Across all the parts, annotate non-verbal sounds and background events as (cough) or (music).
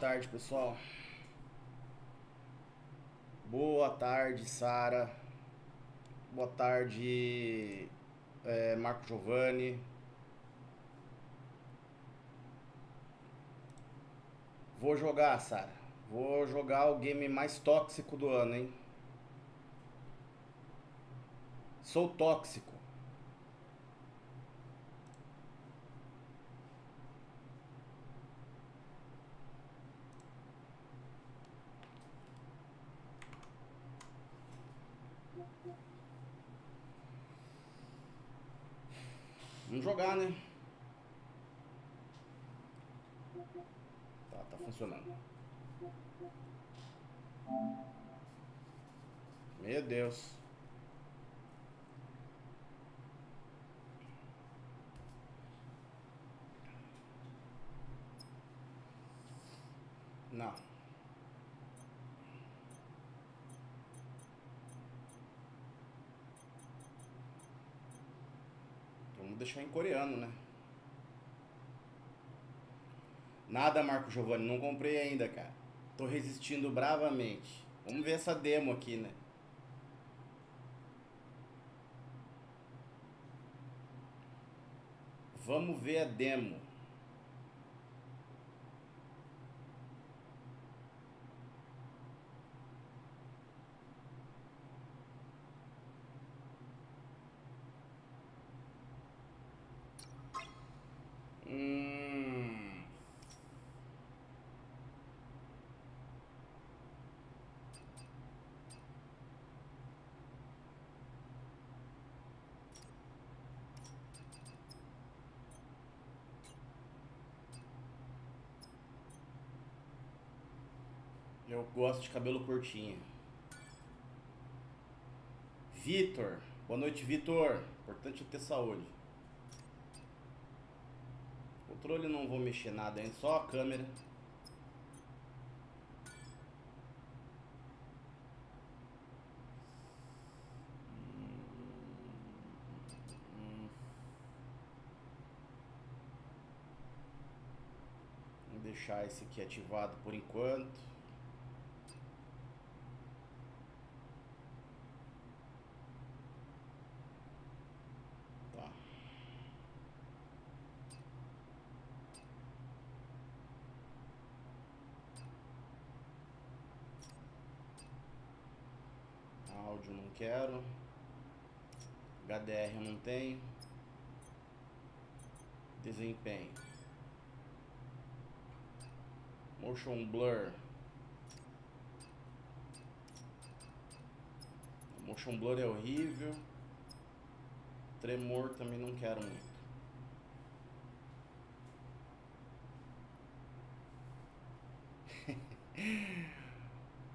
tarde, pessoal. Boa tarde, Sara. Boa tarde, é, Marco Giovanni. Vou jogar, Sara. Vou jogar o game mais tóxico do ano, hein? Sou tóxico. Jogar, né? Tá, tá funcionando. Meu Deus. Não. Vamos deixar em coreano, né? Nada, Marco Giovanni, não comprei ainda, cara. Tô resistindo bravamente. Vamos ver essa demo aqui, né? Vamos ver a demo. Hum. Eu gosto de cabelo curtinho. Vitor. Boa noite, Vitor. Importante ter saúde. Controle não vou mexer nada ainda, só a câmera. Vou deixar esse aqui ativado por enquanto. Tá. Áudio não quero. HDR eu não tenho. Desempenho. Motion blur. Motion blur é horrível. Tremor também não quero muito. (laughs)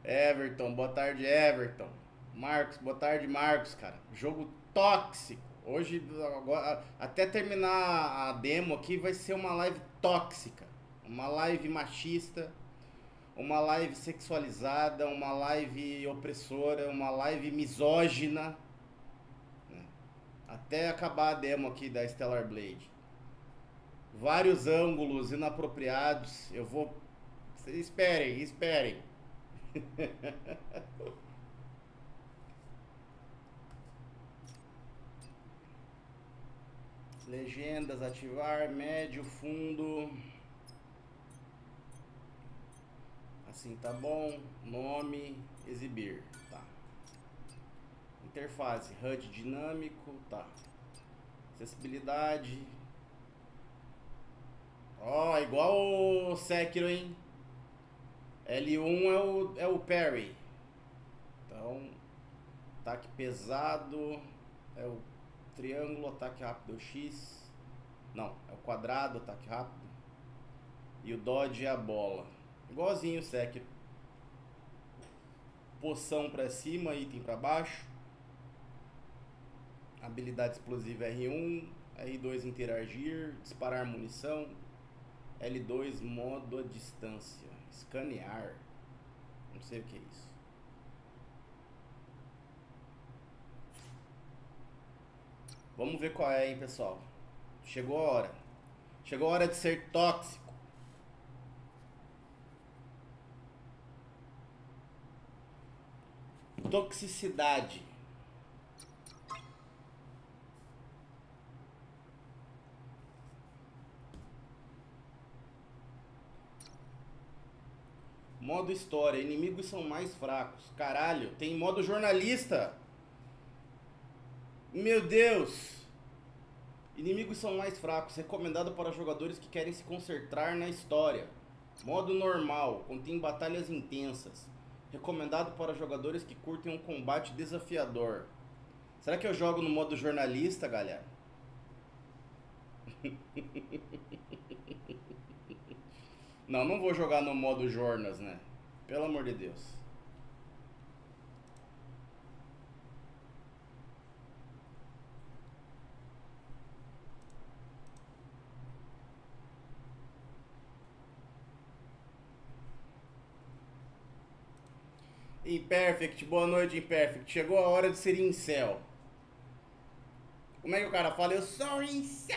Everton, boa tarde, Everton. Marcos, boa tarde, Marcos, cara. Jogo tóxico. Hoje, agora, até terminar a demo aqui, vai ser uma live tóxica. Uma live machista, uma live sexualizada, uma live opressora, uma live misógina. né? Até acabar a demo aqui da Stellar Blade. Vários ângulos inapropriados. Eu vou. Esperem, esperem. (laughs) Legendas, ativar, médio, fundo. Assim tá bom. Nome, exibir. Tá. Interface, HUD dinâmico. Tá. Acessibilidade. Ó, igual o Sekiro, hein? L1 é o, é o parry. Então, ataque pesado é o triângulo, ataque rápido é o X. Não, é o quadrado, ataque rápido. E o dodge é a bola. Igualzinho o Sekiro. Poção pra cima, item pra baixo. Habilidade explosiva R1, R2 interagir, disparar munição. L2 modo a distância. Escanear. Não sei o que é isso. Vamos ver qual é, hein, pessoal. Chegou a hora. Chegou a hora de ser tóxico. Toxicidade. Modo história. Inimigos são mais fracos. Caralho, tem modo jornalista. Meu Deus. Inimigos são mais fracos, recomendado para jogadores que querem se concentrar na história. Modo normal, contém batalhas intensas. Recomendado para jogadores que curtem um combate desafiador. Será que eu jogo no modo jornalista, galera? (laughs) Não, não vou jogar no modo Jornas, né? Pelo amor de Deus. Imperfect, boa noite, Imperfect. Chegou a hora de ser incel. Como é que o cara fala? Eu sou incel!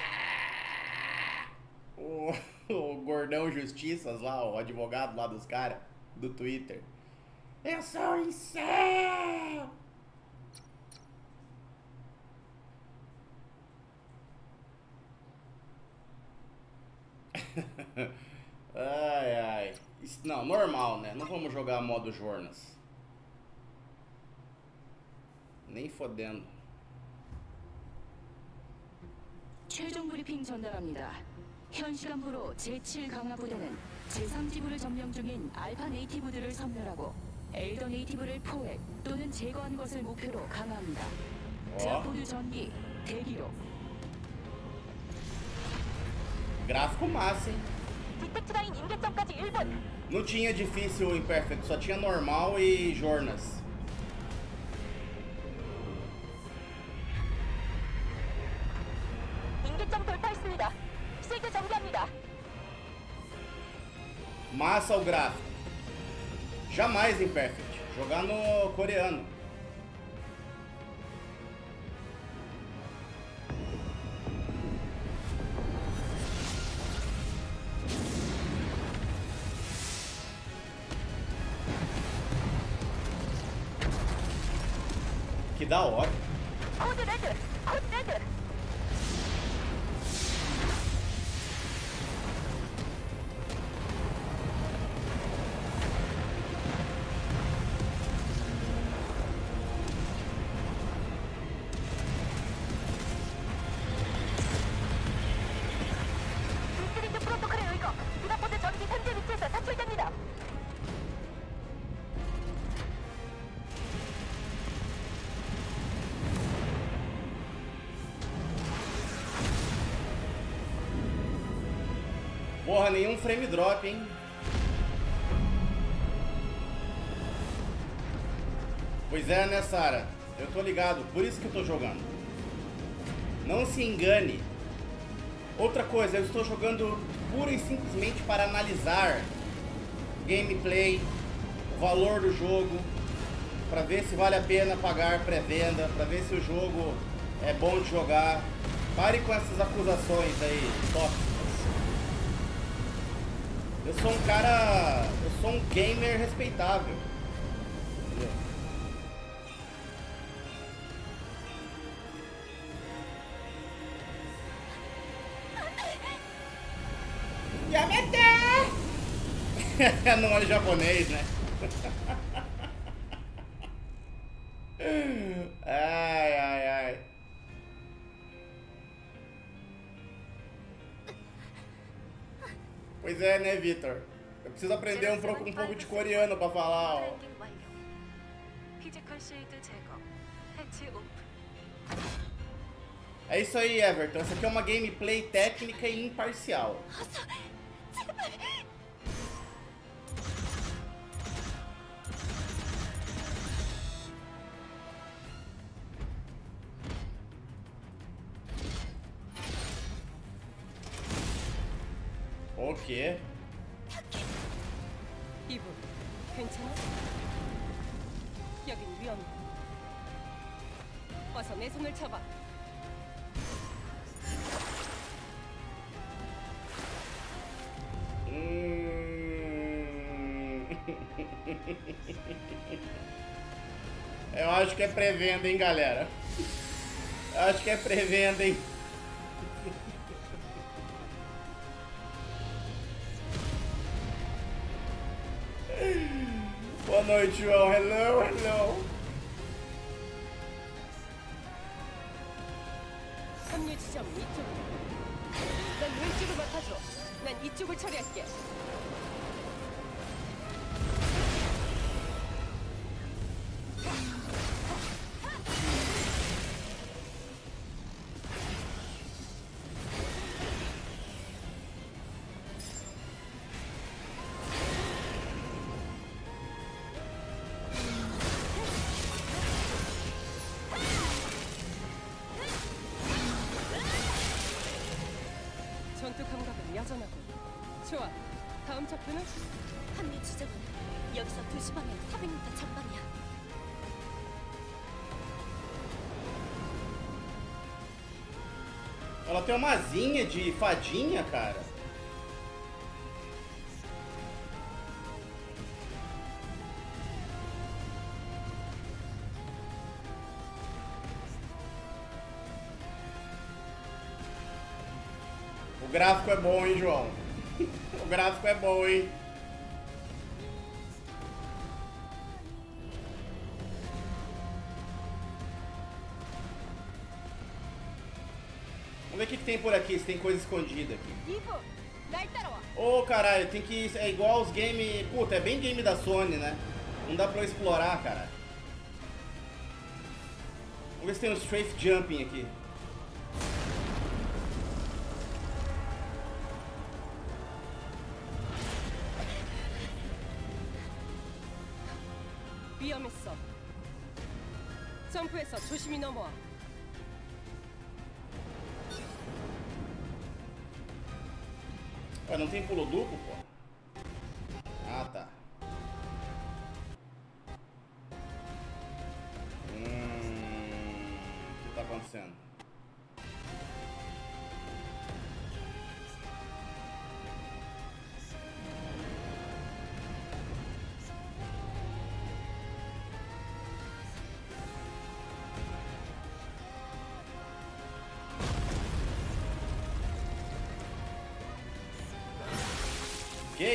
O, (laughs) o gordão Justiças lá, o advogado lá dos caras, do Twitter. Eu sou incel! (laughs) ai, ai. Não, normal, né? Não vamos jogar modo Jornas. Nem fodendo. 최종 브리핑 전달합니다. 현 시간부로 제7 강화 부대는 제3지부를 점령 중인 알파 네이티브들을 섬멸하고 엘더 네이티브를 포획 또는 제거한 것을 목표로 강화합니다. 모두 전기 대기로 gráfico massa, hein? 라인 임계점까지 1분. Não tinha difícil ou imperfect, só tinha normal e Jornas. Massa o gráfico. Jamais imperfect. Jogar no coreano. Que da hora. Nenhum frame drop, hein? Pois é, né, Sara? Eu tô ligado, por isso que eu tô jogando. Não se engane. Outra coisa, eu estou jogando pura e simplesmente para analisar gameplay, o valor do jogo, para ver se vale a pena pagar pré-venda, para ver se o jogo é bom de jogar. Pare com essas acusações aí, tóxicas. Eu sou um cara. Eu sou um gamer respeitável. Entendeu? Yamete! (laughs) Não é japonês, né? aí, Victor. Eu preciso aprender um pouco, um pouco de coreano pra falar, ó. É isso aí, Everton. Essa aqui é uma gameplay técnica e imparcial. pré-venda, hein, galera? Eu acho que é pré-venda, hein? Boa noite, João. Hello, hello. 합류 지점 이쪽. 난 왼쪽을 맡아줘. 난 이쪽을 처리할게. 다음 좌표는 합류 지점은 여기서 2시 방향 400m 전방이야. Ela tem uma asinha de fadinha, cara. O gráfico é bom, hein, João? Gráfico é bom, hein? Vamos ver o que, que, tem por aqui, se tem coisa escondida aqui. Ô, oh, caralho, tem que... É igual os games... Puta, é bem game da Sony, né? Não dá pra eu explorar, cara. Vamos ver se tem um strafe jumping aqui. Tem pulo duplo,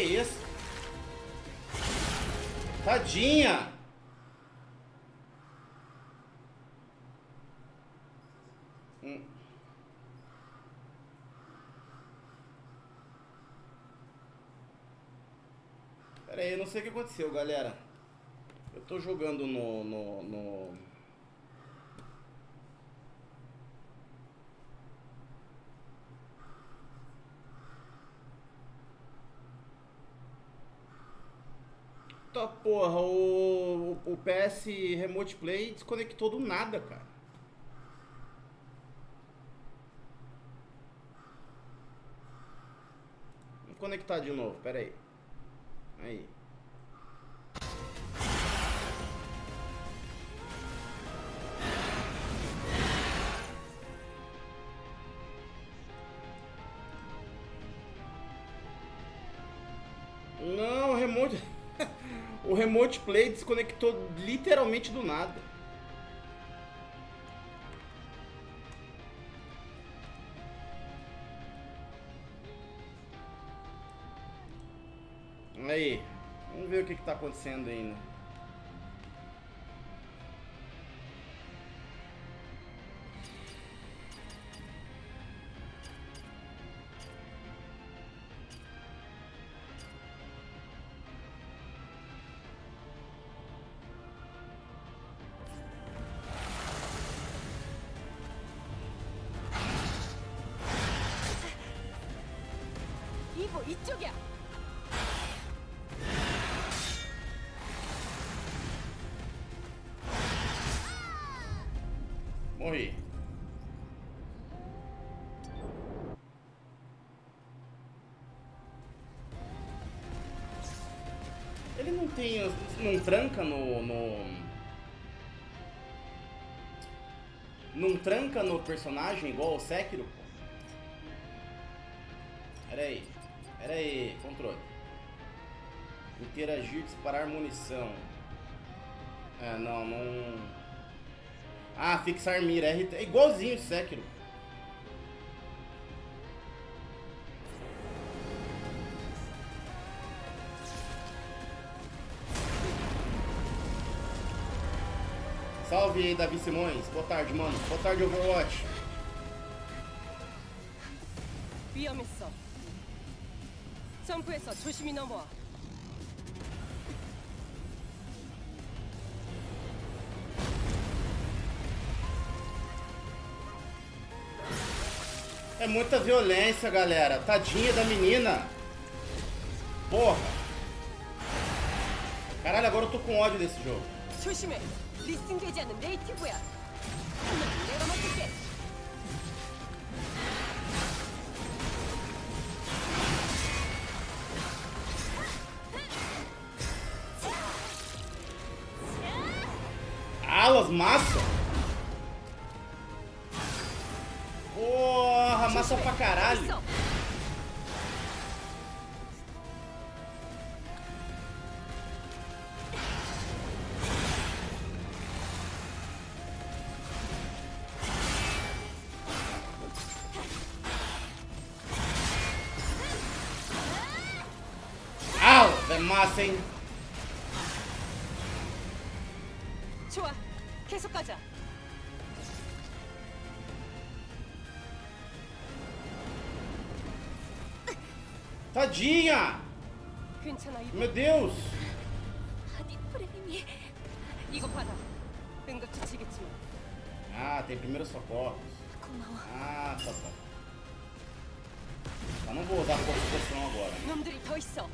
isso? Tadinha! Hum. Pera aí, eu não sei o que aconteceu, galera. Eu tô jogando no, no, no... Tá porra, o, o PS Remote Play desconectou do nada, cara. Vamos conectar de novo, pera aí. Aí. Play desconectou literalmente do nada. Aí, vamos ver o que, que tá acontecendo ainda. Tranca no. no... Não tranca no personagem igual o Sekiro, pô. Pera aí. Pera aí, controle. Interagir, disparar munição. É, não, não. Ah, fixar mira. É igualzinho o Sekiro. Salve aí, Davi Simões. Boa tarde, mano. Boa tarde, Overwatch. 위험했어. 점프해서 조심히 넘어와. É muita violência, galera. Tadinha da menina. Porra. Caralho, agora eu tô com ódio desse jogo. 조심해. 리스팅되지 않는 네이티브야. 한번 내가 맡을게. Alas, massa. Porra, massa pra caralho. Meu Deus. 아니, 프레임이 이거 받아. 응급처치겠지만. Ah, tem primeiros socorros. 고마워. Ah, tá bom. Eu não vou usar força de poção agora. 놈들이 더 있어.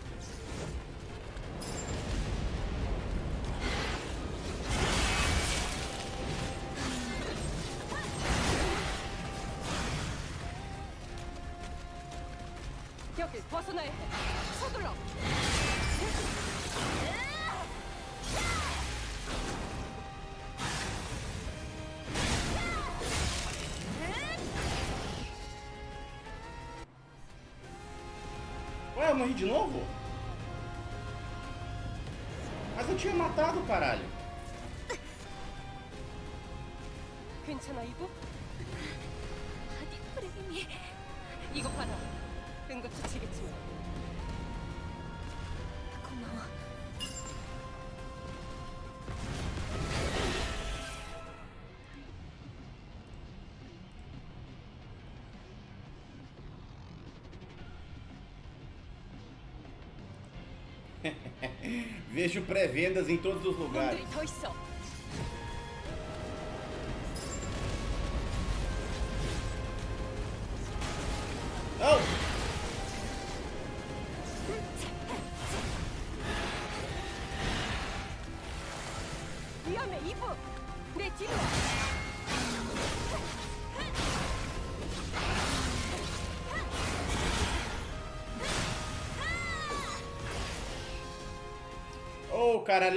여길 벗어나야 해. morri de novo? Mas eu tinha matado, caralho. 괜찮아 이거? 아니, 프레임이 이거 받아. 응급처치겠지만. Vejo pré-vendas em todos os lugares.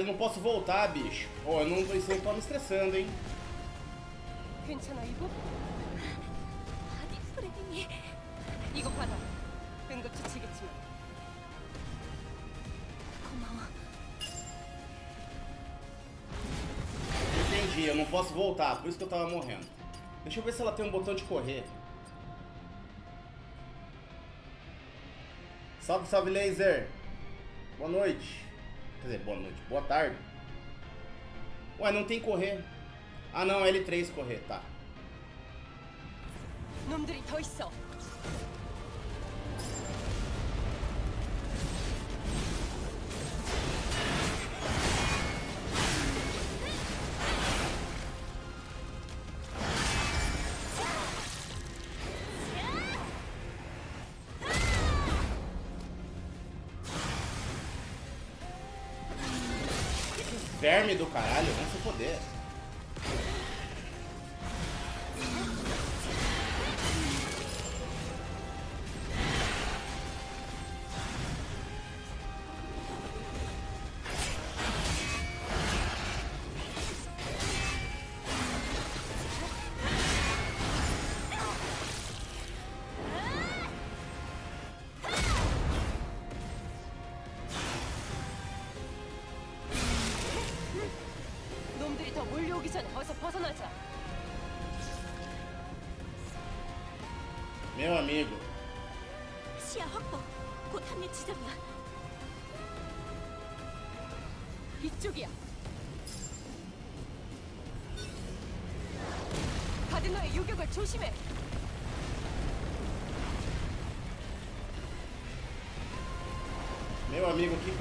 eu não posso voltar, bicho. Ó, oh, eu não, isso não tá me estressando, hein. Entendi, eu não posso voltar, por isso que eu tava morrendo. Deixa eu ver se ela tem um botão de correr. Salve, salve, laser! Boa noite! Quer dizer, boa noite, boa tarde. Ué, não tem correr. Ah, não, L3 correr, tá. 놈들이 더 있어. Verme do caralho, vamos se foder.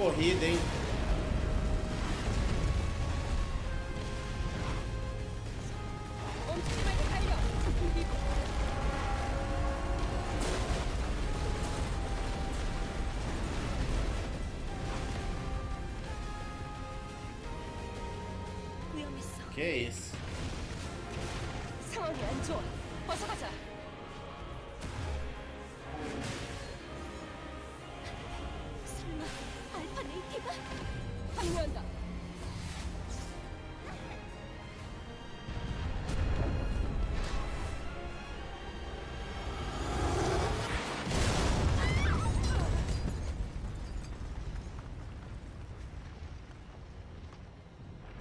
Corrida, hein?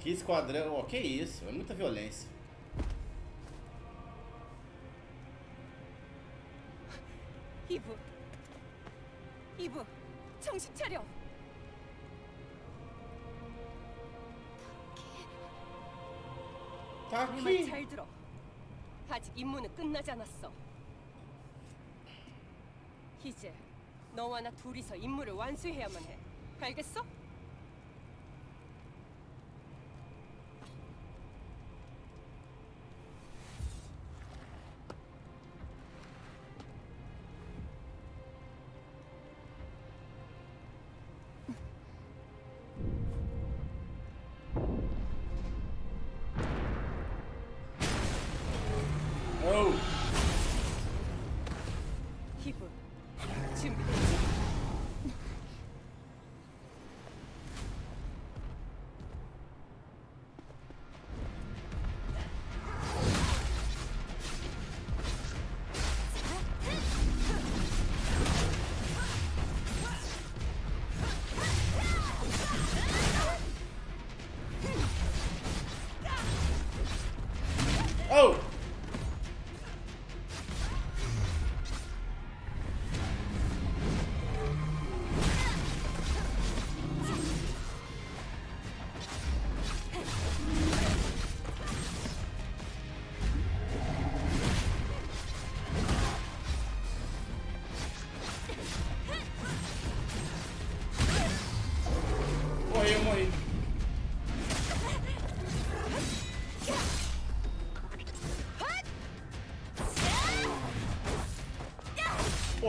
Que esquadrão. Oh, que isso? É muita violência. 이브. 이브. 정신 차려. Aqui. 잘 들어. 아직 임무는 끝나지 않았어. 이제 너와 나 둘이서 임무를 완수해야만 해. 알겠어?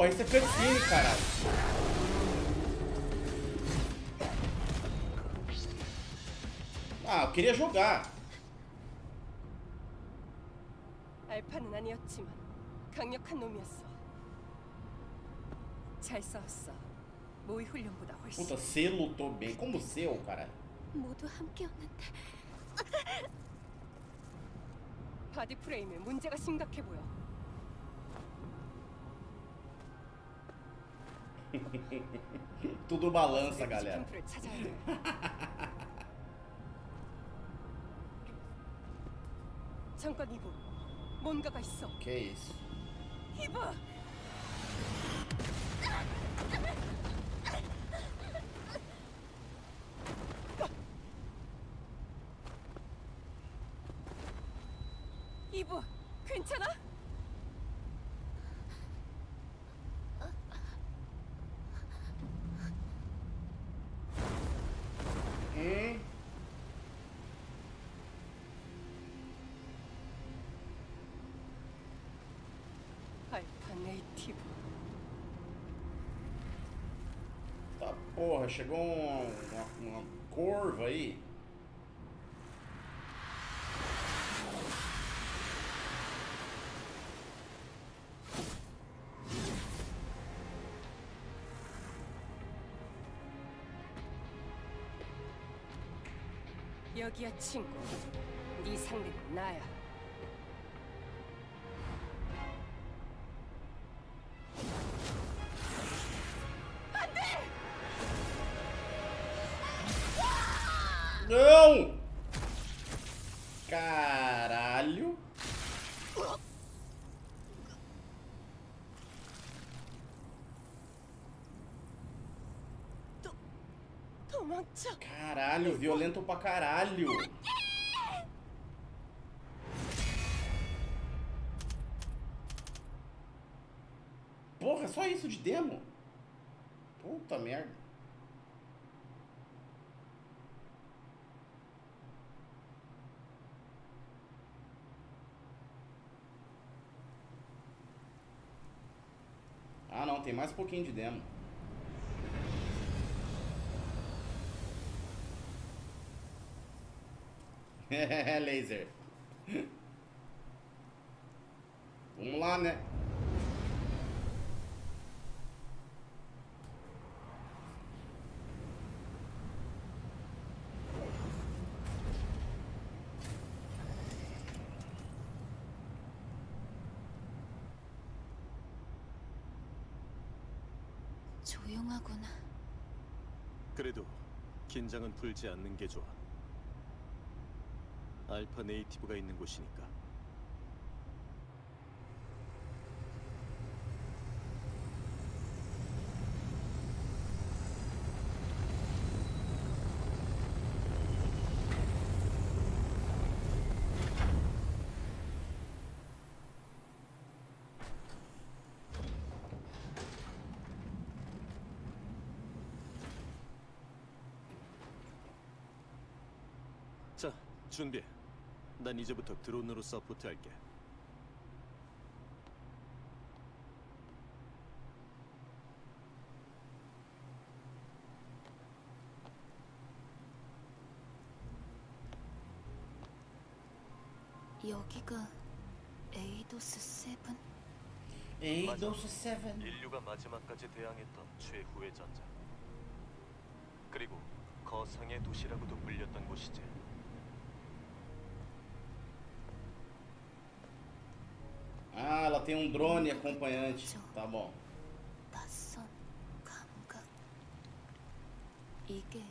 Porra, isso é cutscene, caralho. Ah, eu queria jogar. 알파는 아니었지만 강력한 놈이었어. 잘 싸웠어. 모의 훈련보다 훨씬. Puta, você lutou bem. Como você, ô caralho? 모두 함께였는데 바디 프레임에 문제가 심각해 보여. (laughs) Tudo balança, galera. (laughs) que isso? Nativo. Tá porra, chegou uma, uma aí. 여기야 친구. 네 상대는 나야. Caralho, violento pra caralho! Porra, só isso de demo? Puta merda. Ah não, tem mais um pouquinho de demo. (laughs) Laser. Vamos lá, né? 조용하구나. 그래도 긴장은 풀지 않는 게 좋아. 알파 네이티브가 있는 곳이니까. 자, 준비해. 난 이제부터 드론으로 서포트할게. 여기가 에이도스 세븐? Eidos 7. 인류가 마지막까지 대항했던 최후의 전장. 그리고 거상의 도시라고도 불렸던 곳이지. tem um drone acompanhante. Tá bom. 낯선 감각. 이게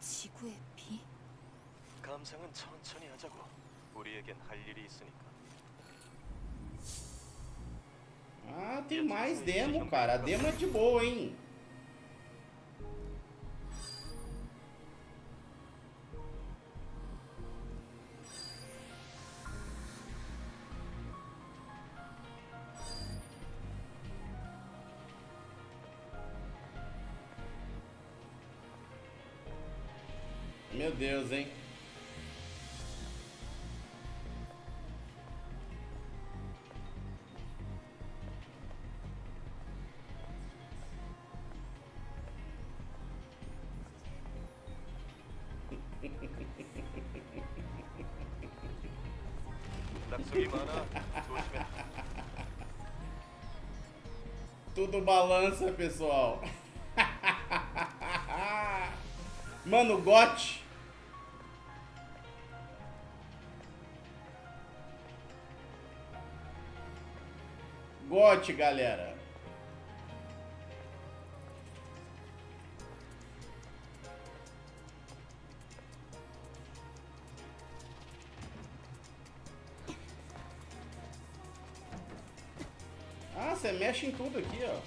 지구의 비? 감상은 천천히 하자고. 우리에겐 할 일이 있으니까. Ah, tem mais demo, cara. A demo é de boa, hein? Deus, hein? Tudo balança, pessoal. (laughs) Mano, gote. Galera. Ah, você mexe em tudo aqui, ó.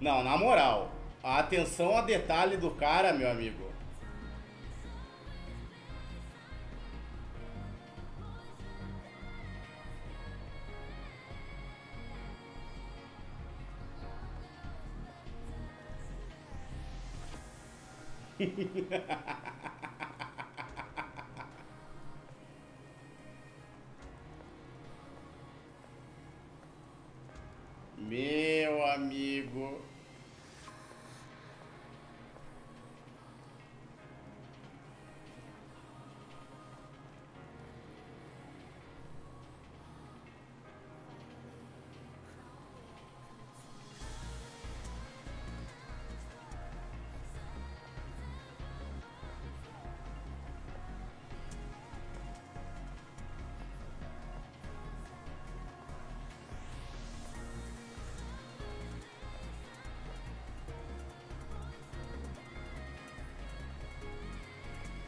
Não, na moral, atenção a detalhe do cara, meu amigo. (laughs)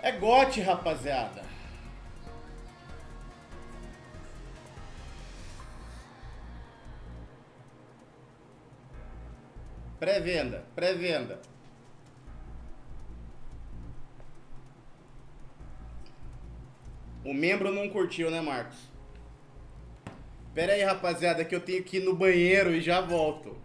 É gote, rapaziada. Pré-venda, pré-venda. O membro não curtiu, né, Marcos? Pera aí, rapaziada, que eu tenho que ir no banheiro e já volto.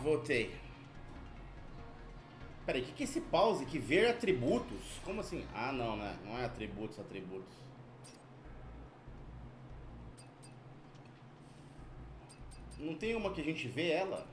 Voltei. Peraí, o que, que é esse pause? Que ver atributos? Como assim? Ah, não, né? Não é atributos, atributos. Não tem uma que a gente vê ela?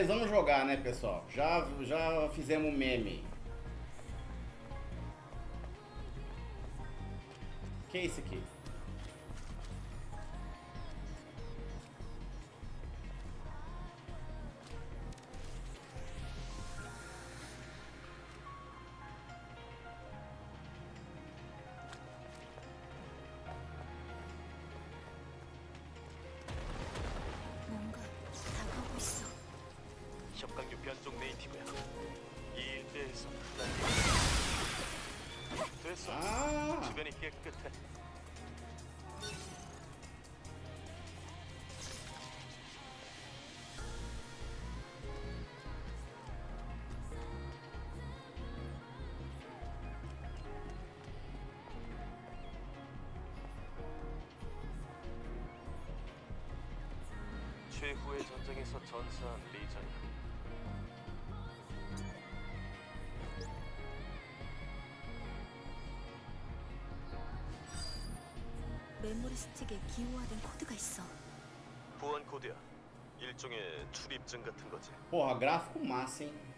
Beleza, vamos jogar, né, pessoal? Já, já fizemos meme. Que é isso aqui? 전사한 리전이야. 메모리 스틱에 기호화된 코드가 있어. 보안 코드야. 일종의 출입증 같은 거지. Porra, gráfico massa, hein?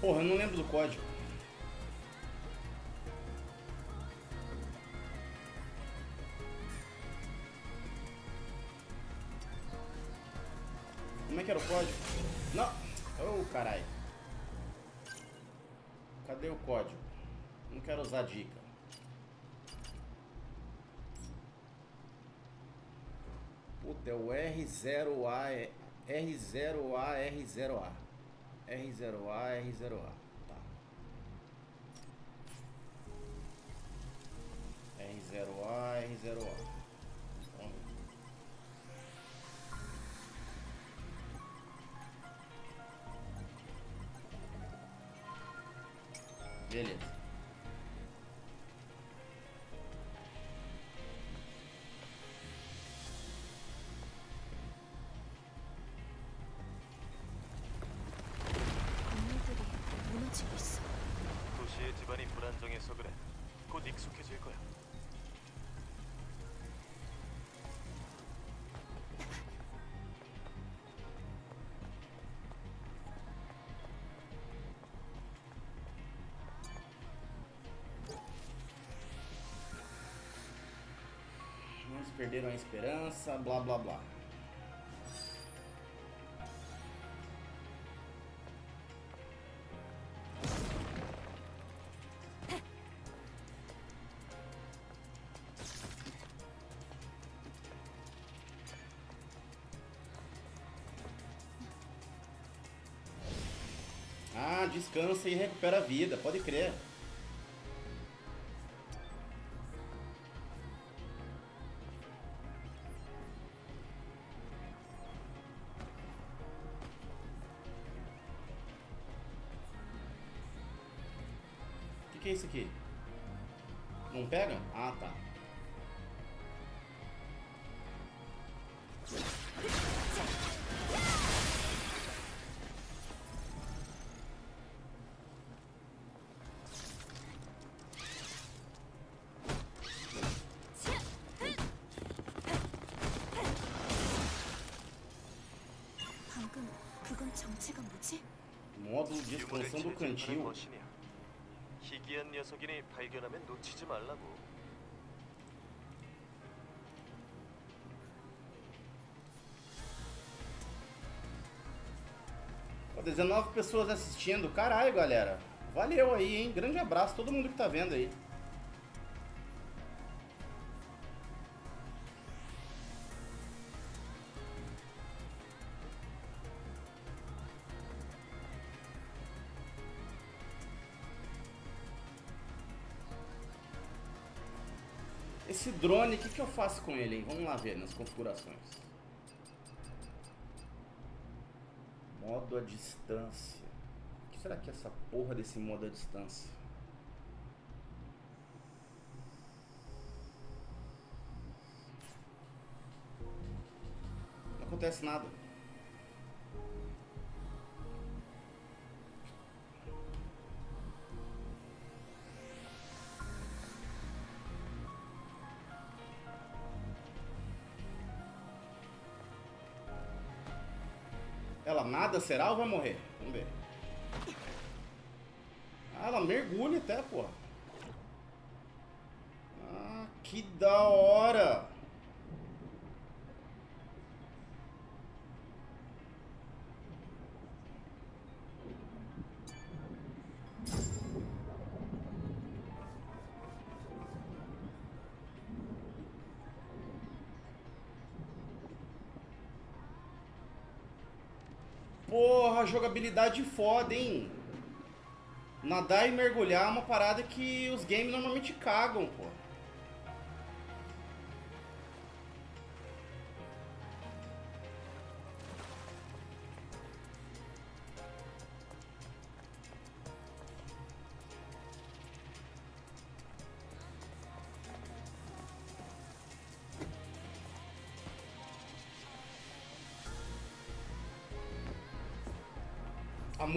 Porra, eu não lembro do código. Como é que era o código? Não! Ô, caralho. Cadê o código? Não quero usar dica. Puta, é o R0A, R0A, R0A. R0A, R0A. Tá. R0A, R0A. Vamos ver. Beleza. 집안이 불안정해서 그래. 곧 익숙해질 거야. Muitos perderam a esperança, blá blá blá. Descansa e recupera a vida, pode crer. O que, que é isso aqui? expansão do 진입하는 cantil. 머신이야. 희귀한 녀석이니 발견하면 놓치지 말라고. Ó, 19 pessoas assistindo. Caralho, galera. Valeu aí, hein? Grande abraço a todo mundo que tá vendo aí. Esse drone, o que, que eu faço com ele, hein? Vamos lá ver nas configurações. Modo à distância. O que será que é essa porra desse modo à distância? Não acontece nada. Nada será ou vai morrer? Vamos ver. Ah, ela mergulha até, porra. Ah, que da hora! Porra, jogabilidade foda, hein? Nadar e mergulhar é uma parada que os games normalmente cagam, pô.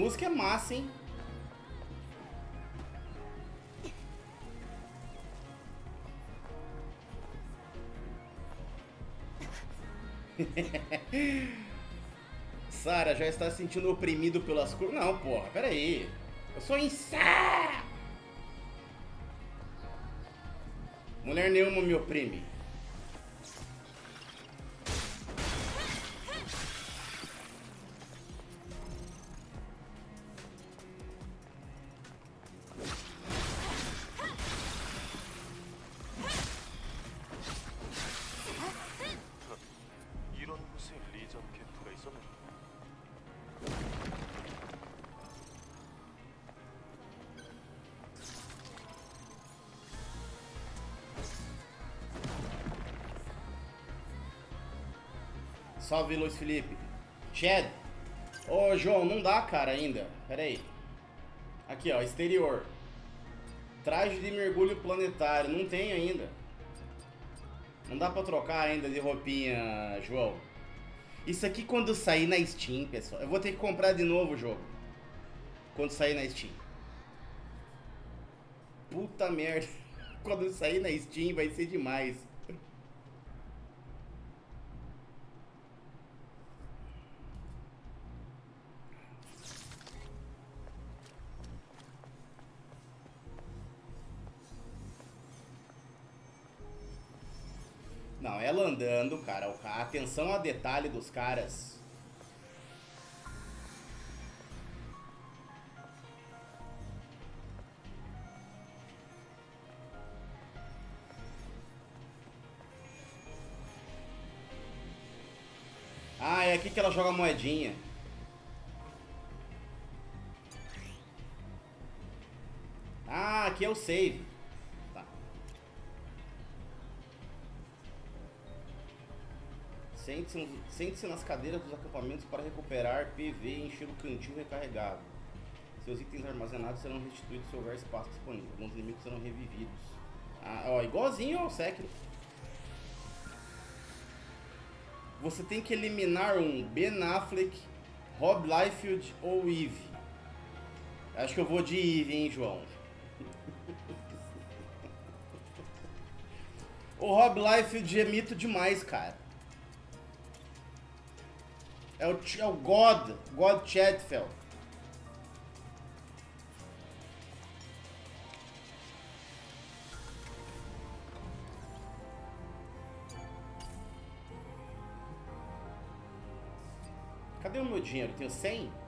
Música é massa, hein? (laughs) Sara já está se sentindo oprimido pelas cores. Não, porra, peraí. Eu sou insá! Mulher nenhuma me oprime. Salve, Luiz Felipe. Chad. Ô, João, não dá, cara, ainda. Pera aí. Aqui, ó, exterior. Traje de mergulho planetário. Não tem ainda. Não dá pra trocar ainda de roupinha, João. Isso aqui quando sair na Steam, pessoal. Eu vou ter que comprar de novo o jogo. Quando sair na Steam. Puta merda. (laughs) Quando sair na Steam vai ser demais. Cara. A atenção a detalhe dos caras. Ah, é aqui que ela joga a moedinha. Ah, aqui é o save. Sente-se nas cadeiras dos acampamentos para recuperar PV e encher o cantil recarregado. Seus itens armazenados serão restituídos se houver espaço disponível. Alguns inimigos serão revividos. Ah, ó, igualzinho ao Sekiro. Você tem que eliminar um Ben Affleck, Rob Liefeld ou Eve. Acho que eu vou de Eve, hein, João? (laughs) o Rob Liefeld é mito demais, cara. É o, é o God, God Chatfield. Cadê o meu dinheiro? Tenho 100?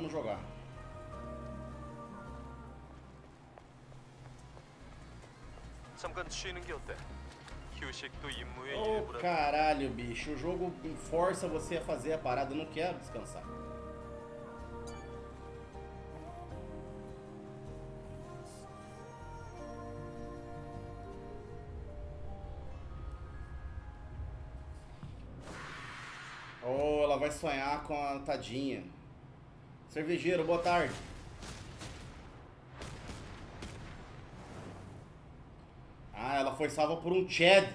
vamos jogar. Oh caralho, bicho. O jogo força você a fazer a parada. Eu não quero descansar. Oh, ela vai sonhar com a tadinha. Cervejeiro, boa tarde. Ah, ela foi salva por um Chad.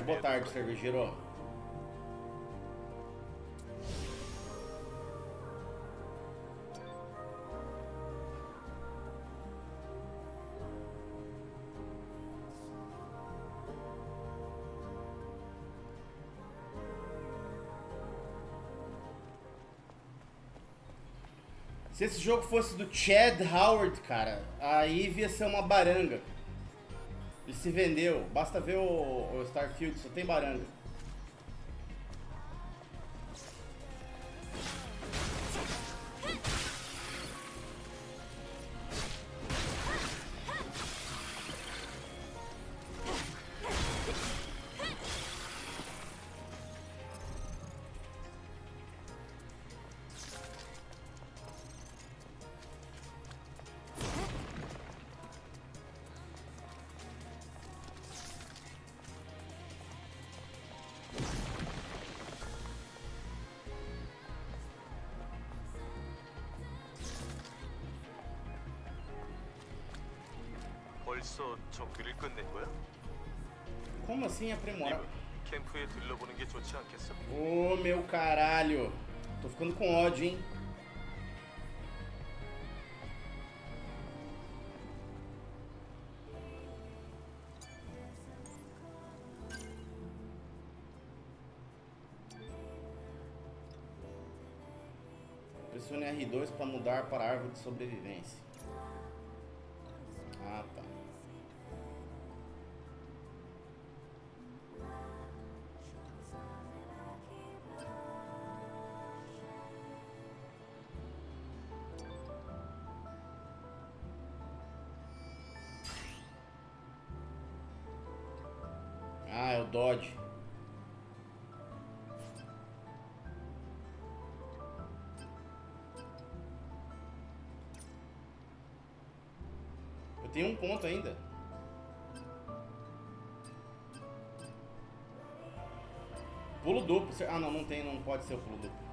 Carlos, boa tarde, cervejeiro. Se esse jogo fosse do Chad Howard, cara, aí ia ser uma baranga. Se vendeu. Basta ver o, o Starfield, só tem baranga. 정비를 끝낸 거야? Como assim aprimorar? 이브, 캠프에 들러보는 게 좋지 않겠어? Ô meu caralho. Tô ficando com ódio, hein? Pressione R2 para mudar para a árvore de sobrevivência. Ah, tá. Dodge. Eu tenho um ponto ainda. Pulo duplo. Ah, não, não tem, não pode ser o pulo duplo.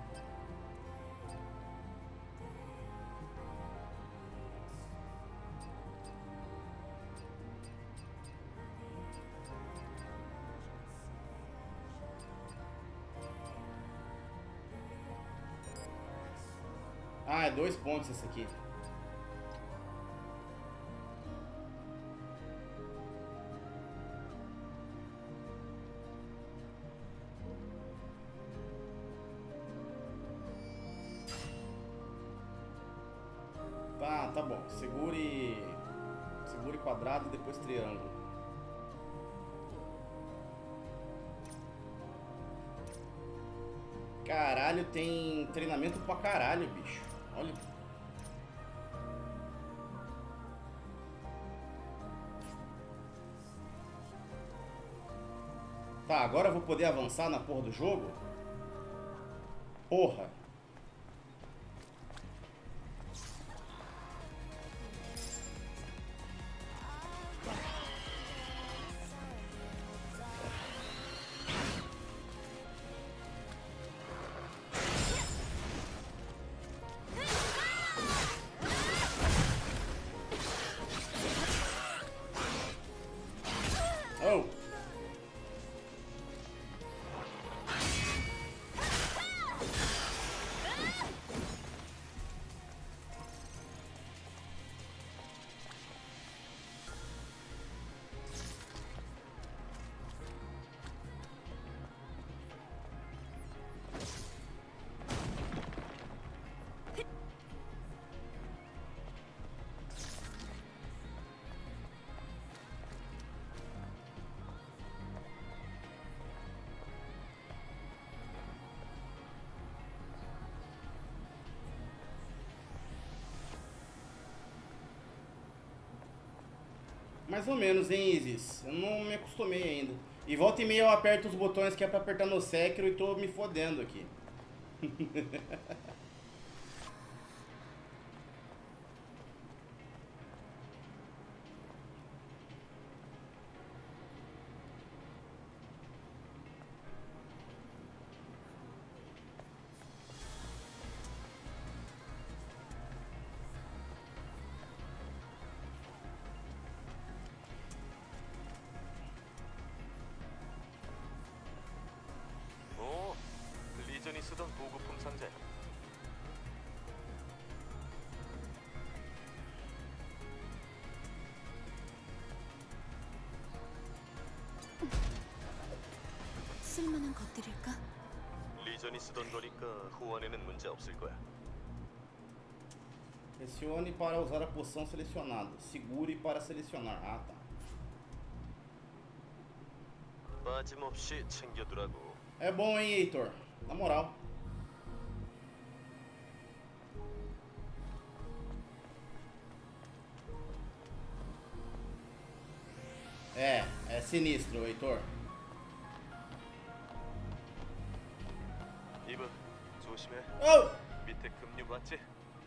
Dois pontos esse aqui. Tá, tá bom. Segure. Segure quadrado e depois triângulo. Caralho, tem treinamento pra caralho, bicho. Poder avançar na porra do jogo? Porra. Ou menos, hein, Isis? Eu não me acostumei ainda. E volta e meia eu aperto os botões que é pra apertar no Sekiro e tô me fodendo aqui. (laughs) 쓸만한 것들일까? 리전이 쓰던 거니까 호환에는 문제 없을 거야. Pressione para usar a poção selecionada. Segure para selecionar. Ah, tá. 빠짐없이 챙겨두라고. É bom, hein, Heitor? Na moral. É, é sinistro, Heitor. 급류 봤지?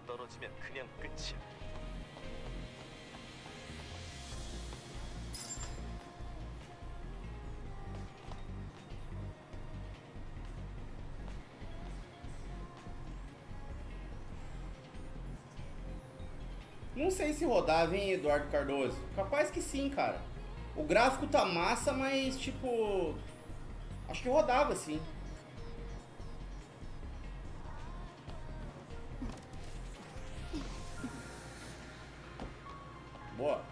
떨어지면 그냥 끝이야. Não sei se rodava, hein, Eduardo Cardoso? Capaz que sim, cara. O gráfico tá massa, mas tipo. Acho que rodava sim. Boa.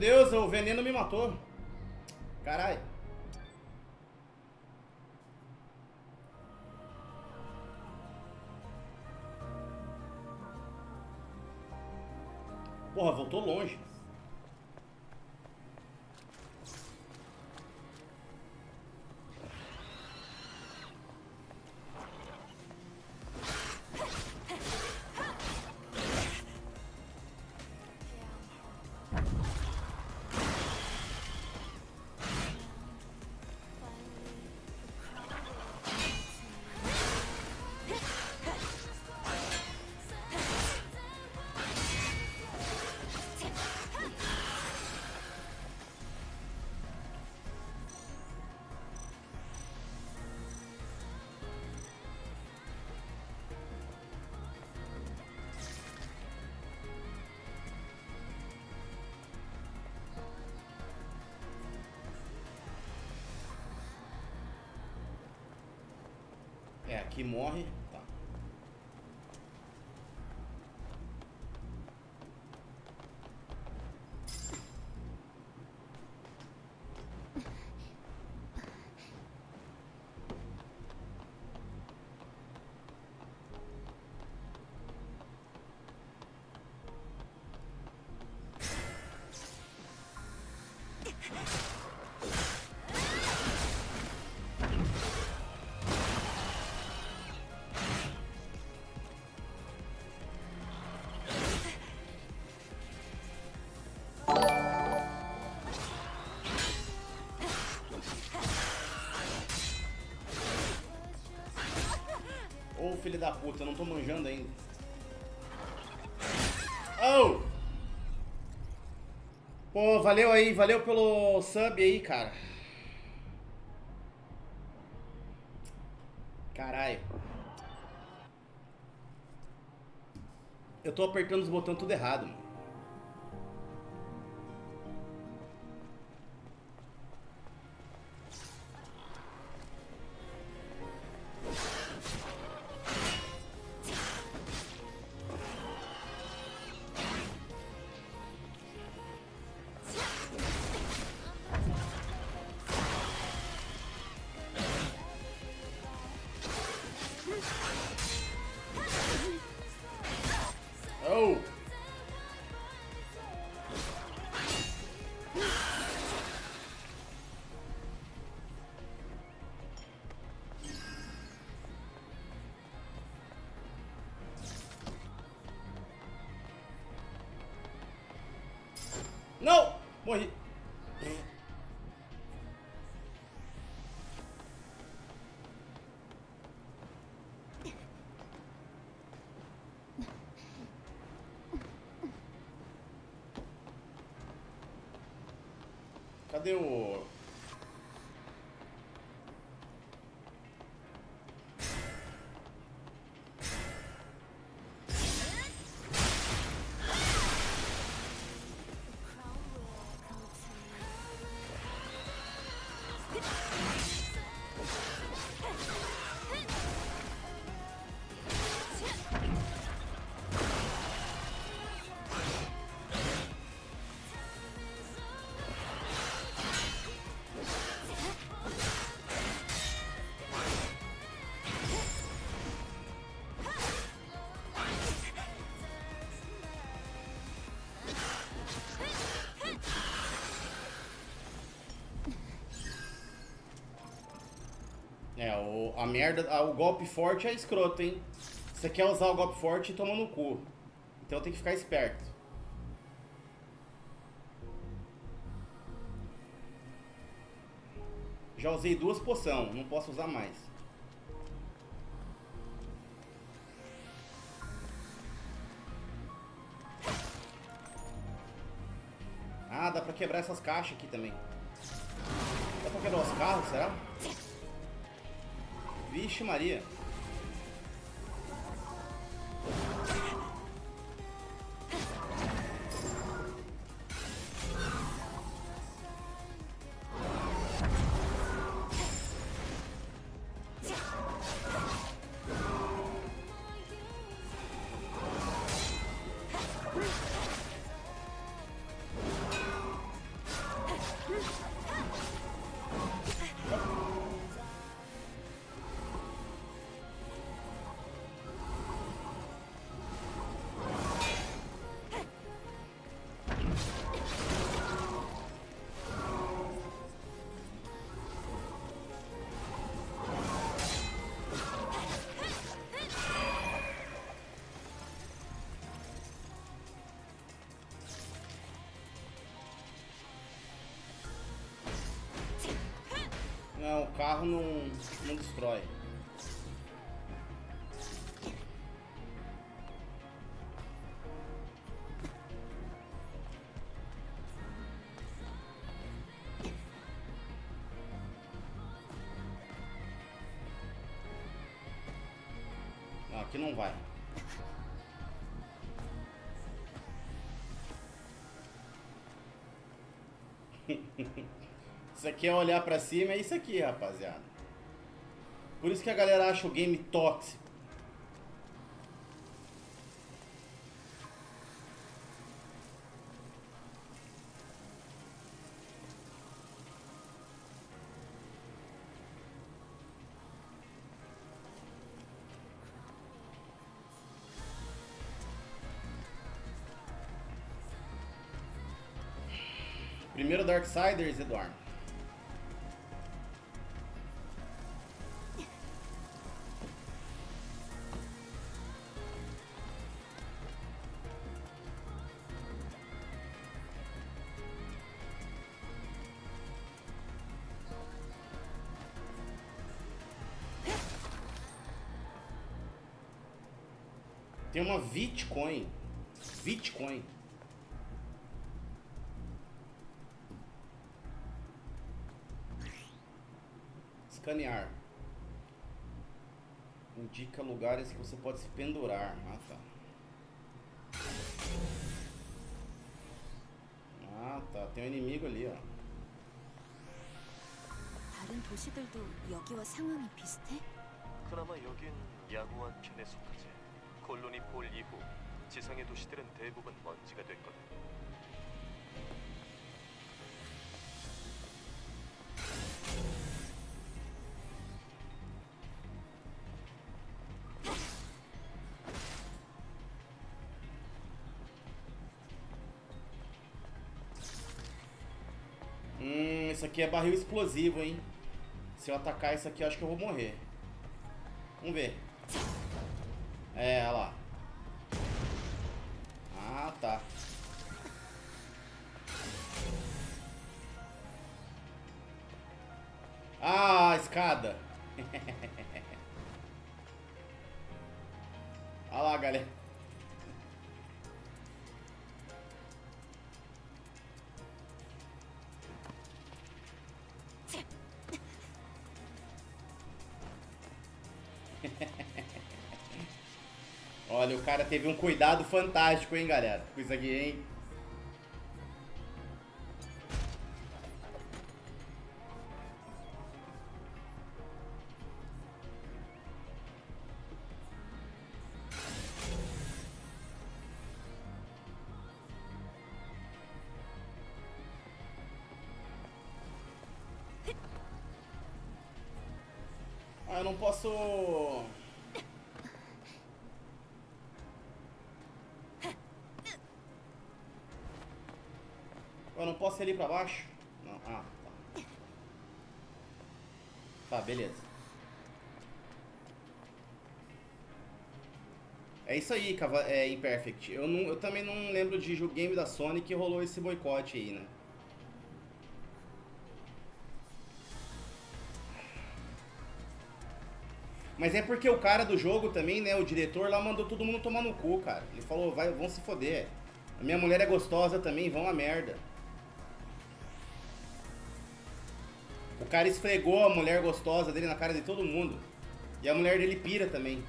Deus, o veneno me matou. Caralho. É, aqui morre. Filho da puta, eu não tô manjando ainda. Oh! Pô, valeu aí, valeu pelo sub aí, cara. Caralho. Eu tô apertando os botões tudo errado, mano. Cadê o... a merda, a- o golpe forte é escroto, hein? Você quer usar o golpe forte e toma no cu. Então tem que ficar esperto. Já usei duas poção, não posso usar mais. Ah, dá pra quebrar essas caixas aqui também. Dá pra quebrar os carros, será? Vixe Maria. Carro não, não destrói. Aqui não vai. Isso aqui é olhar pra cima, é isso aqui, rapaziada. Por isso que a galera acha o game tóxico. Primeiro Darksiders, Eduardo. Tem uma Bitcoin. Bitcoin. Escanear. Indica lugares que você pode se pendurar. Ah, tá. Ah, tá. Tem um inimigo ali, ó. 다른 도시들도 여기와 상황이 비슷해? 그나마 여긴 양호한 편에 속하지. 콜로니 폴 이후 지상의 도시들은 대부분 먼지가 됐거든. Hum, isso aqui é barril explosivo, hein? Se eu atacar isso aqui, eu acho que eu vou morrer. Vamos ver. É, olha lá. Cara teve um cuidado fantástico, hein, galera? Com isso aqui, hein? Ah, eu não posso. Ali pra baixo? Não. Ah, tá. Tá, beleza. É isso aí, é, Imperfect. Eu, não, eu também não lembro de game da Sony que rolou esse boicote aí, né? Mas é porque o cara do jogo também, né? O diretor lá mandou todo mundo tomar no cu, cara. Ele falou, vai, vão se foder. A minha mulher é gostosa também, vão a merda. cara esfregou a mulher gostosa dele na cara de todo mundo. E a mulher dele pira também.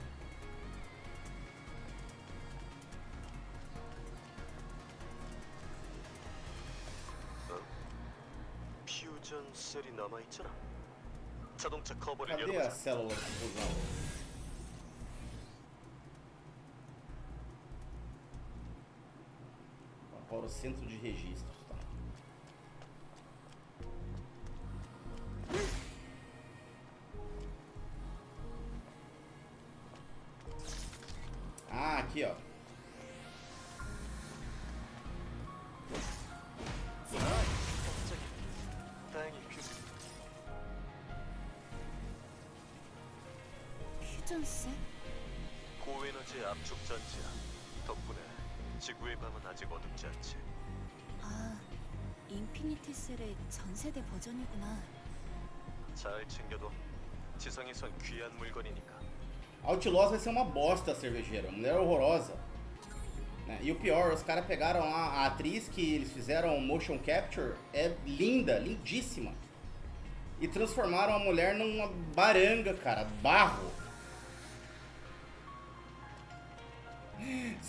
Cadê a célula fusão? Para o centro de registro. 퓨전스? 고에너지 압축 전지야. 덕분에 지구의 밤은 아직 어둡지 않지. 아, 인피니티 셀의 전세대 버전이구나. 잘 챙겨둬. 지상에선 귀한 물건이니까. Outlaws vai ser uma bosta cervejeira, uma mulher horrorosa. né? E o pior, os caras pegaram a, a atriz que eles fizeram motion capture, é linda, lindíssima. E transformaram a mulher numa baranga, cara, barro.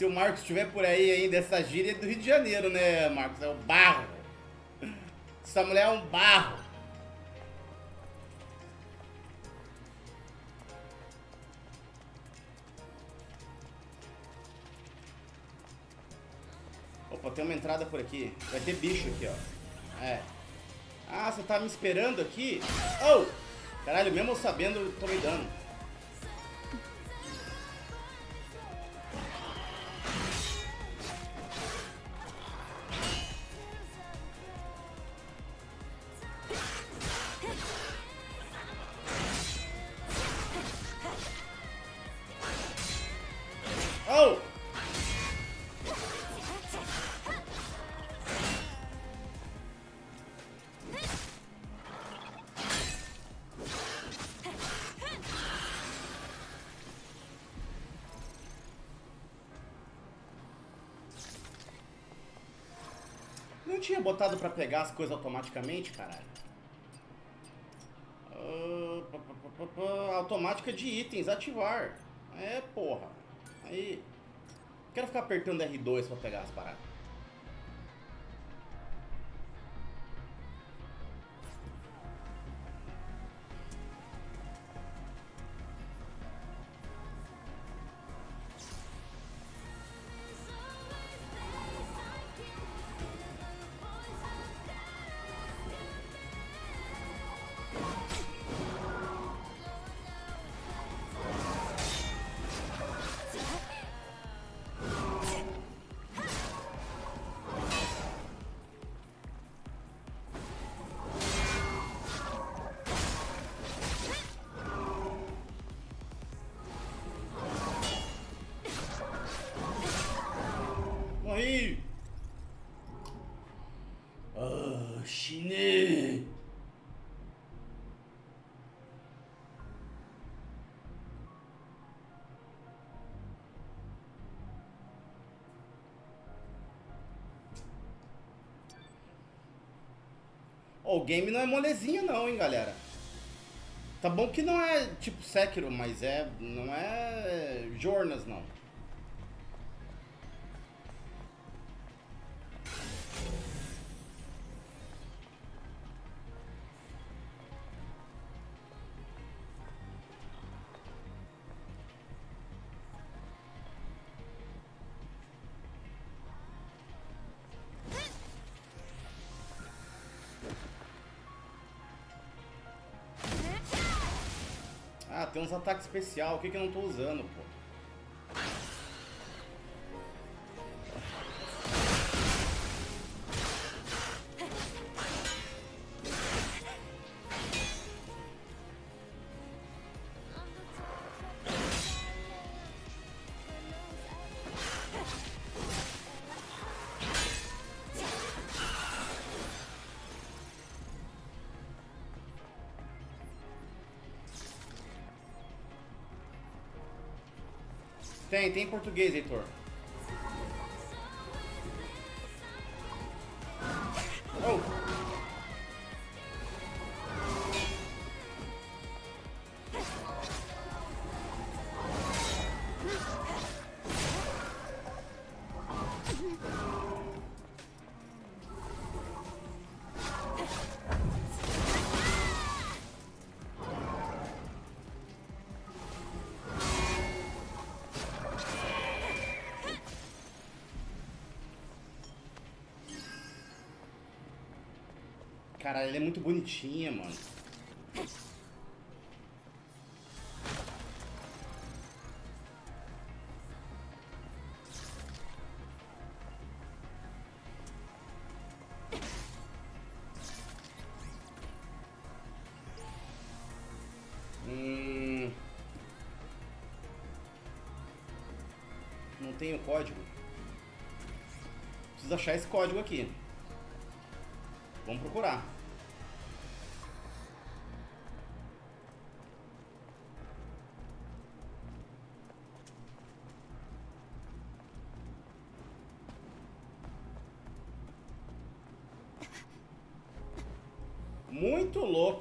Se o Marcos estiver por aí ainda, essa gíria é do Rio de Janeiro, né, Marcos? É o barro. Essa mulher é um barro. Opa, tem uma entrada por aqui. Vai ter bicho aqui, ó. É. Ah, você tá me esperando aqui? Oh! Caralho, mesmo sabendo, eu tô me dando. Tinha botado pra pegar as coisas automaticamente, caralho? Ah, automática de itens, ativar. É, porra. Aí. Quero ficar apertando R2 pra pegar as paradas. O game não é molezinha não, hein, galera. Tá bom que não é tipo Sekiro, mas é. não é Jornas não. Uns ataques especial. O que, que eu não tô usando, pô? Tem, em português, Heitor. Caralho, ela é muito bonitinha, mano. Hum... Não tem o código. Preciso achar esse código aqui. Vamos procurar.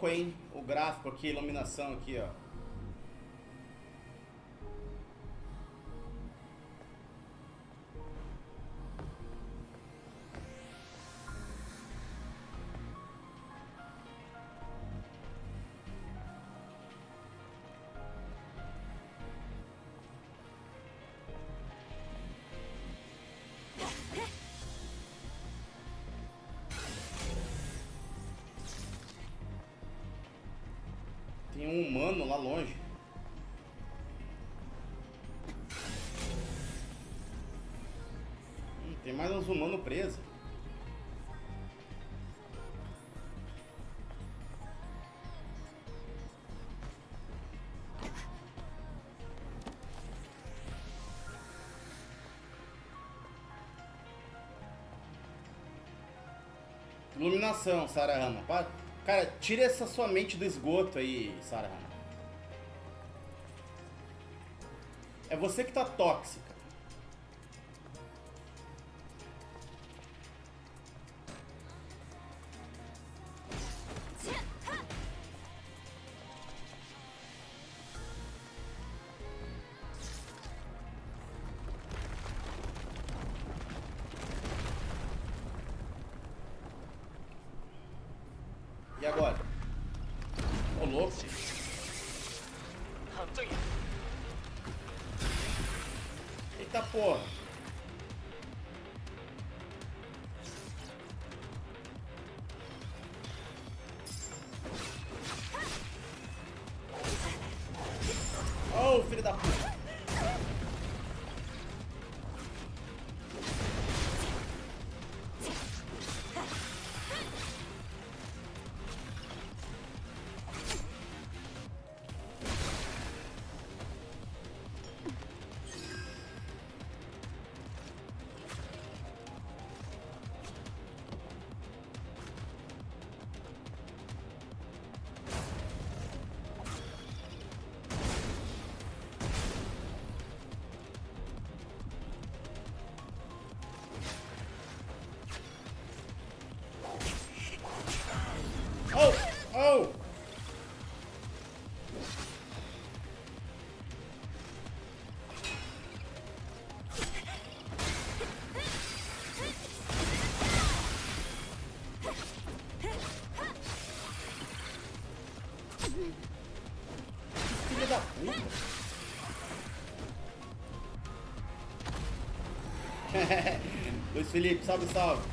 Louco, hein? O gráfico aqui, iluminação aqui, ó. Iluminação, Sarahama. Para. Cara, tira essa sua mente do esgoto aí, Sarahama. É você que tá tóxica. (laughs) Luiz Felipe, salve, salve.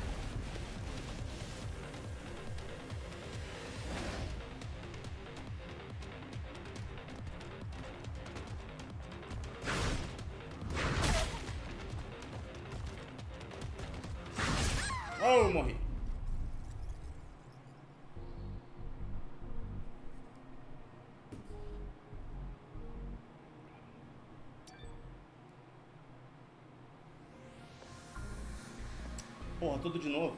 Tudo de novo.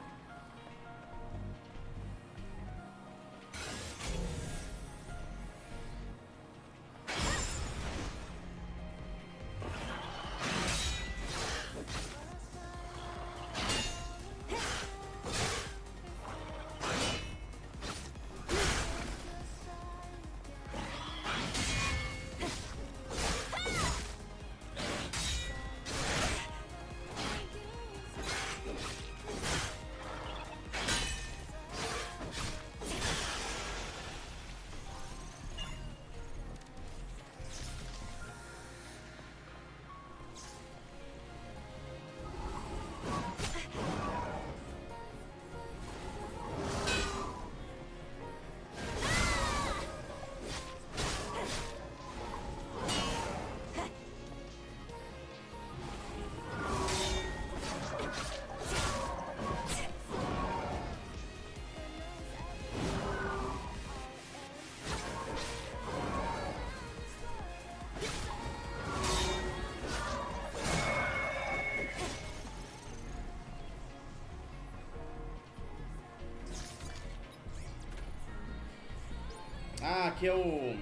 Aqui é o.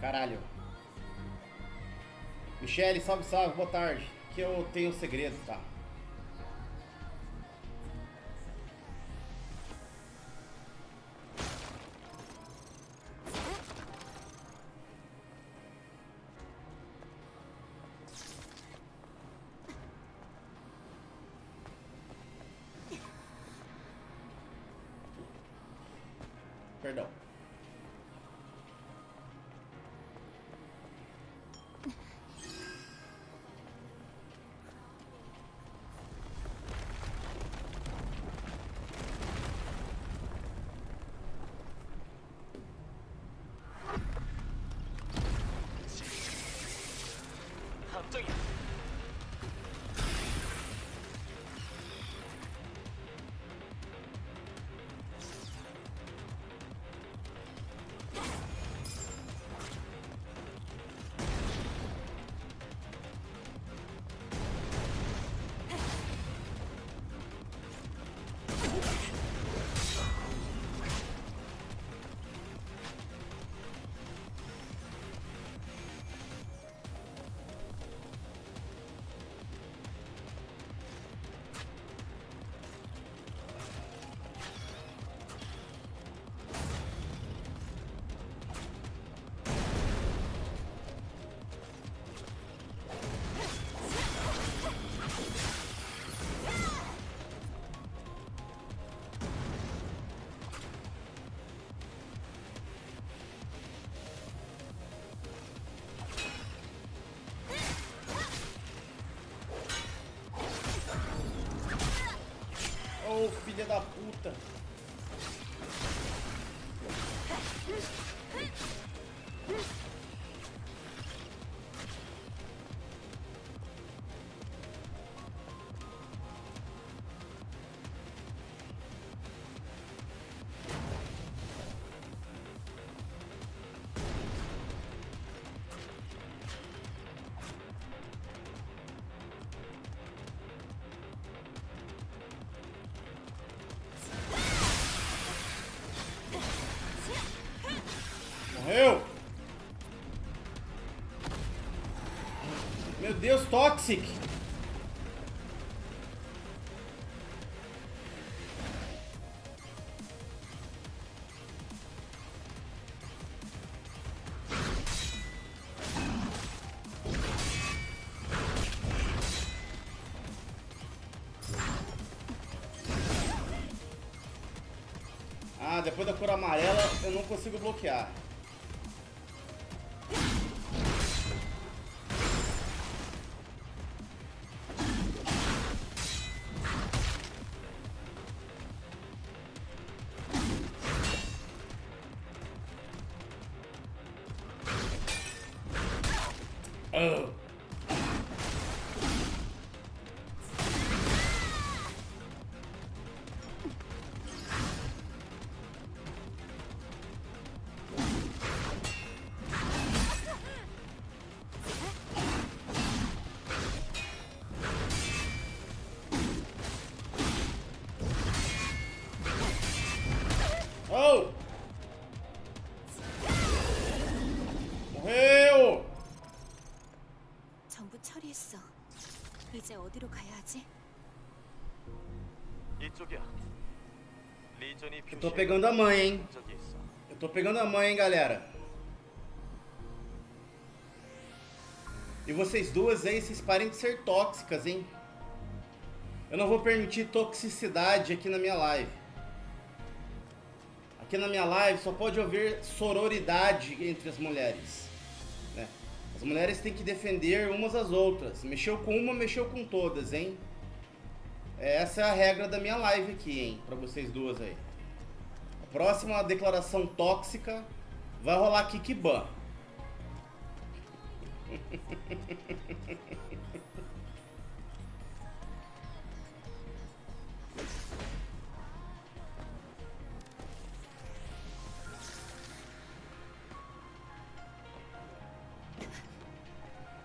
Caralho. Michele, salve, salve, boa tarde. Aqui eu tenho segredo, tá? Da puta. Deus, Toxic! Ah, depois da cor amarela eu não consigo bloquear. Eu tô pegando a mãe, hein? Eu tô pegando a mãe, hein, galera? E vocês duas aí, vocês parem de ser tóxicas, hein? Eu não vou permitir toxicidade aqui na minha live. Aqui na minha live só pode haver sororidade entre as mulheres. Né? As mulheres têm que defender umas às outras. Mexeu com uma, mexeu com todas, hein? Essa é a regra da minha live aqui, hein? Pra vocês duas aí. Próxima declaração tóxica vai rolar Kikiban.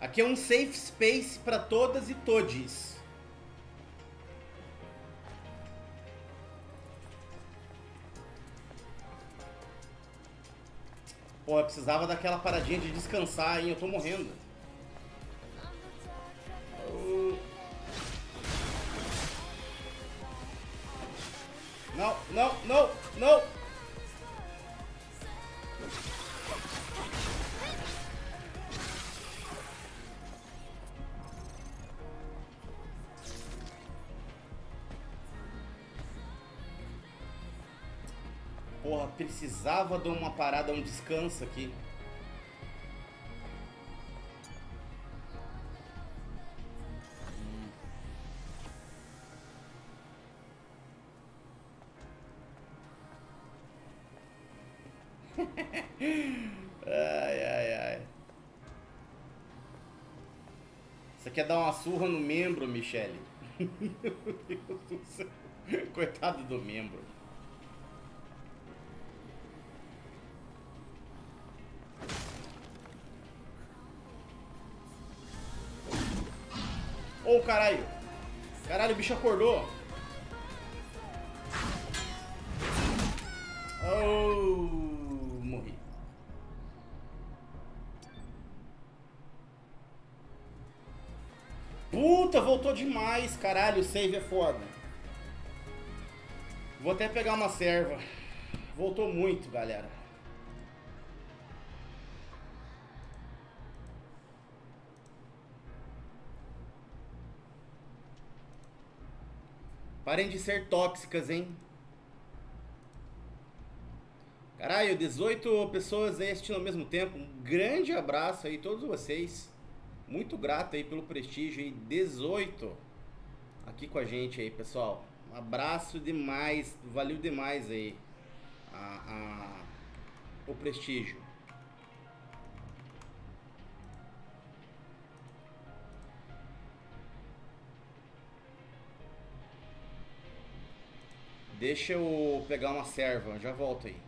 Aqui é um safe space para todas e todes. Precisava daquela paradinha de descansar, hein? Eu tô morrendo. Precisava de uma parada, um descanso aqui. (laughs) ai, ai, ai. Você quer dar uma surra no membro, Michele? (laughs) Meu Deus do céu. Coitado do membro. Caralho! Caralho, o bicho acordou! Oh, morri. Puta, voltou demais, caralho, o save é foda. Vou até pegar uma serva. Voltou muito, galera. Parem de ser tóxicas, hein? Caralho, 18 pessoas aí assistindo ao mesmo tempo. Um grande abraço aí todos vocês. Muito grato aí pelo prestígio aí. 18 aqui com a gente aí, pessoal. Um abraço demais. Valeu demais aí a, a- o prestígio. Deixa eu pegar uma serva, já volto aí.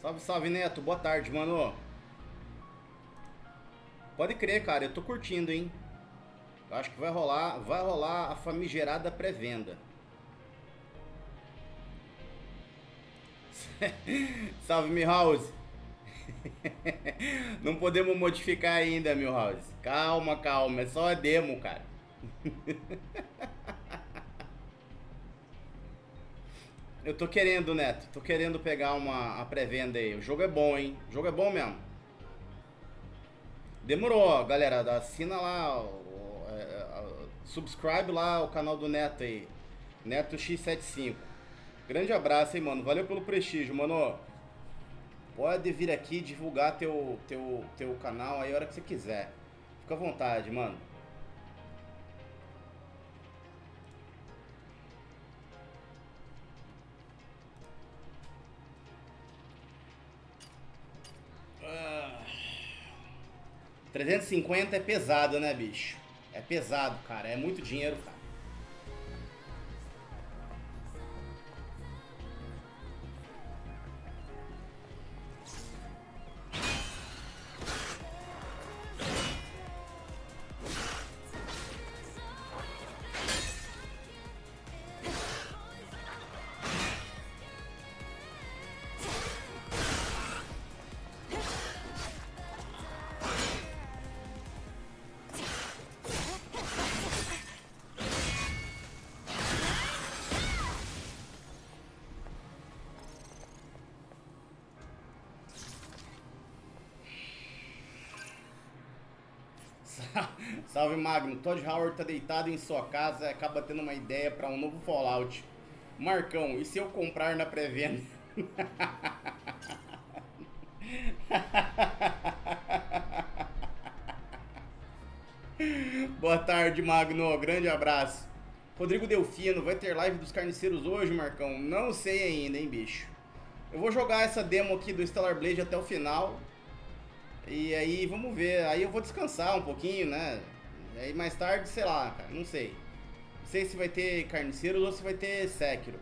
Salve, salve, Neto. Boa tarde, mano. Pode crer, cara. Eu tô curtindo, hein? Eu acho que vai rolar, vai rolar a famigerada pré-venda. (laughs) salve, Milhouse. (laughs) Não podemos modificar ainda, Milhouse. Calma, calma. É só a demo, cara. (laughs) Eu tô querendo, Neto. Tô querendo pegar uma pré-venda aí. O jogo é bom, hein? O jogo é bom mesmo. Demorou, galera. Assina lá. é, é, subscribe lá o canal do Neto aí. Neto X75. Grande abraço, hein, mano. Valeu pelo prestígio, mano. Pode vir aqui divulgar teu, teu, teu canal aí a hora que você quiser. Fica à vontade, mano. 350 é pesado, né, bicho? É pesado, cara. É muito dinheiro, cara. (laughs) Salve Magno, Todd Howard tá deitado em sua casa acaba tendo uma ideia pra um novo Fallout. Marcão, e se eu comprar na pré-venda? (laughs) Boa tarde, Magno. Grande abraço. Rodrigo Delfino, vai ter live dos carniceiros hoje, Marcão? Não sei ainda, hein, bicho. Eu vou jogar essa demo aqui do Stellar Blade até o final. E aí, vamos ver. Aí eu vou descansar um pouquinho, né? Aí mais tarde, sei lá, cara, não sei. Não sei se vai ter carniceiros ou se vai ter Sekiro.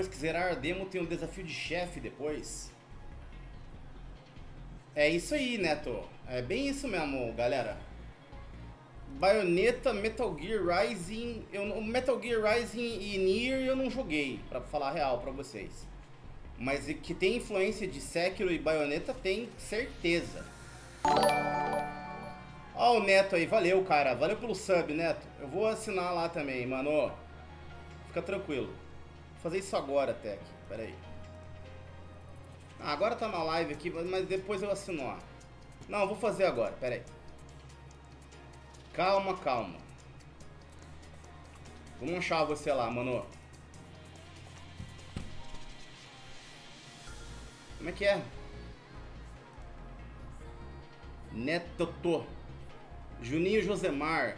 Depois que zerar a demo, tem um desafio de chefe depois. É isso aí, Neto. É bem isso mesmo, galera. Bayonetta, Metal Gear Rising. Eu, Metal Gear Rising e Nier eu não joguei, pra falar a real pra vocês. Mas que tem influência de Sekiro e Bayonetta, tem certeza. Ó o Neto aí, valeu, cara. Valeu pelo sub, Neto. Eu vou assinar lá também, mano. Fica tranquilo. Vou fazer isso agora, Tech. Pera aí. Ah, agora tá na live aqui, mas depois eu assino lá. Não, vou fazer agora, pera aí. Calma, calma. Vamos achar você lá, mano. Como é que é? Neto. Juninho Josemar.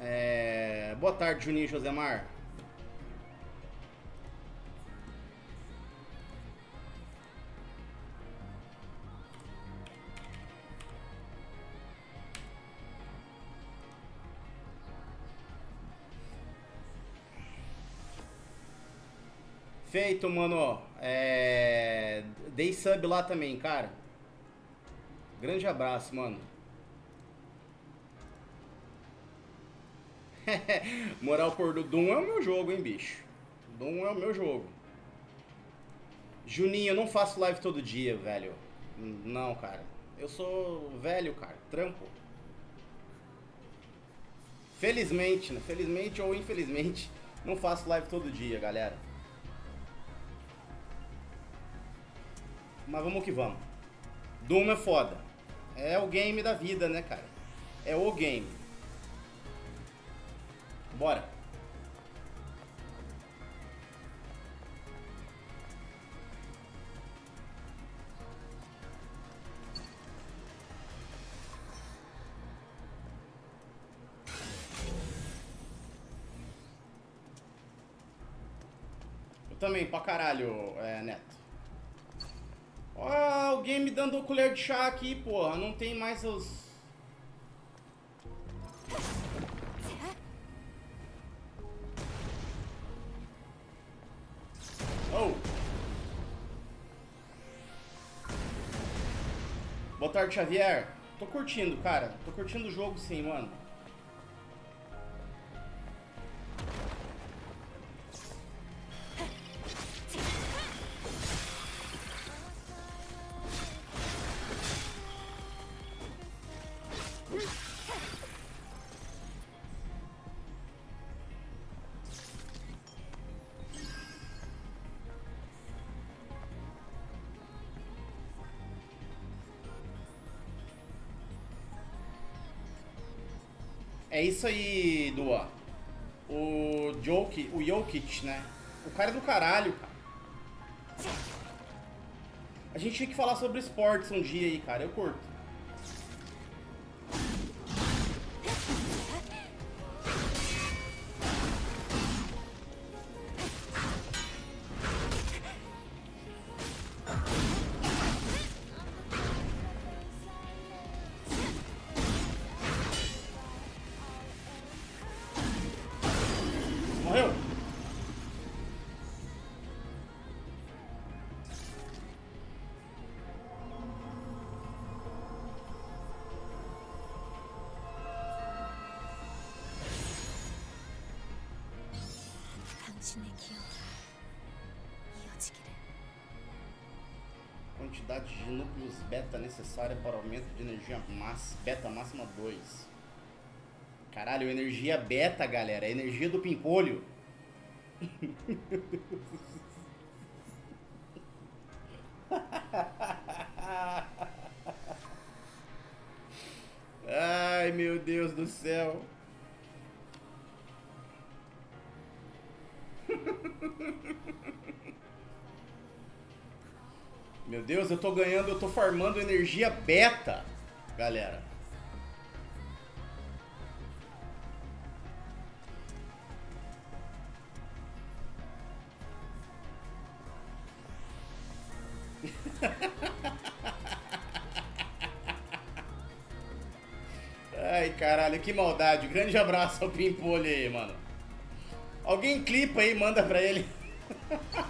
É... Boa tarde, Juninho Josemar. Feito, mano. É... Dei sub lá também, cara. Grande abraço, mano. (laughs) Moral por do Doom é o meu jogo, hein, bicho. Doom é o meu jogo. Juninho, eu não faço live todo dia, velho. Não, cara. Eu sou velho, cara. Trampo. Felizmente, né? Felizmente ou infelizmente, (laughs) não faço live todo dia, galera. Mas vamos que vamos. Doom é foda. É o game da vida, né, cara? É o game. Bora. Eu também, pra caralho, é, Neto. Ó, o game dando colher de chá aqui, porra. Não tem mais os... Oh. Boa tarde, Xavier. Tô curtindo, cara. Tô curtindo o jogo sim, mano. É isso aí, Dua. O Jokic, o Jokic, né? O cara é do caralho, cara. A gente tinha que falar sobre esportes um dia aí, cara. Eu curto. Núcleos beta necessária para aumento de energia beta máxima 2. Caralho, energia beta, galera. É energia do pimpolho. (laughs) Deus, eu tô ganhando, eu tô farmando energia beta, galera. (laughs) Ai, caralho, que maldade. Grande abraço ao Pimpolho aí, mano. Alguém clipa aí, manda pra ele. (laughs)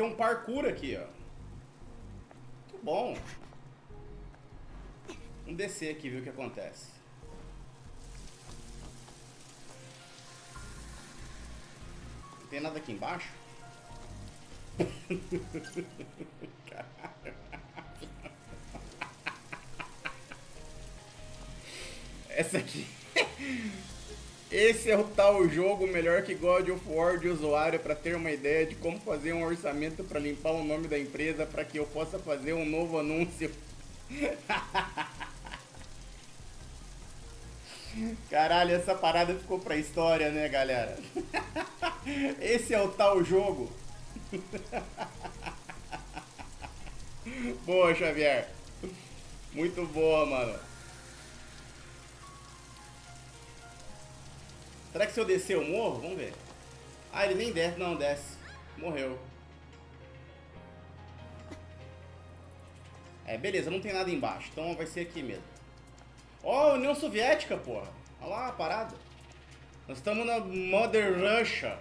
ter um parkour aqui, ó. Muito bom. Vamos descer aqui, ver o que acontece. Não tem nada aqui embaixo? (laughs) Essa aqui. (laughs) Esse é o tal jogo melhor que God of War de usuário para ter uma ideia de como fazer um orçamento para limpar o nome da empresa para que eu possa fazer um novo anúncio. (laughs) Caralho, essa parada ficou pra história, né, galera? (laughs) Esse é o tal jogo. (laughs) boa, Xavier. Muito boa, mano. Que se eu descer eu morro? Vamos ver. Ah, ele nem desce. Não, desce. Morreu. É, beleza, não tem nada embaixo. Então vai ser aqui mesmo. Ó, oh, União Soviética, porra. Olha lá a parada. Nós estamos na Mother Russia.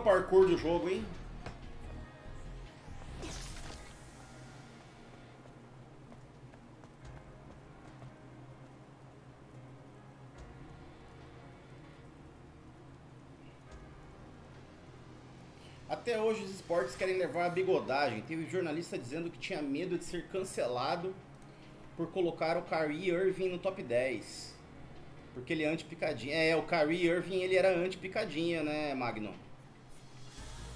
O parkour do jogo, hein? Até hoje os esportes querem levar a bigodagem. Teve jornalista dizendo que tinha medo de ser cancelado por colocar o Kyrie Irving no top 10. Porque ele é anti-picadinha. É, o Kyrie Irving ele era anti-picadinha, né, Magno?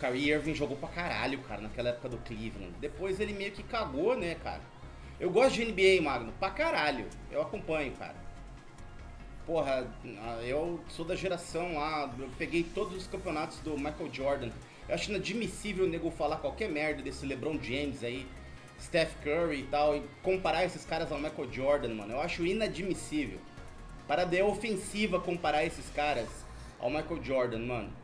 Kyrie Irving jogou pra caralho, cara, naquela época do Cleveland. Depois ele meio que cagou, né, cara? Eu gosto de NBA, Magno, pra caralho. Eu acompanho, cara. Porra, eu sou da geração lá, eu peguei todos os campeonatos do Michael Jordan. Eu acho inadmissível o nego falar qualquer merda desse LeBron James aí, Steph Curry e tal, e comparar esses caras ao Michael Jordan, mano. Eu acho inadmissível. Parada é ofensiva comparar esses caras ao Michael Jordan, mano.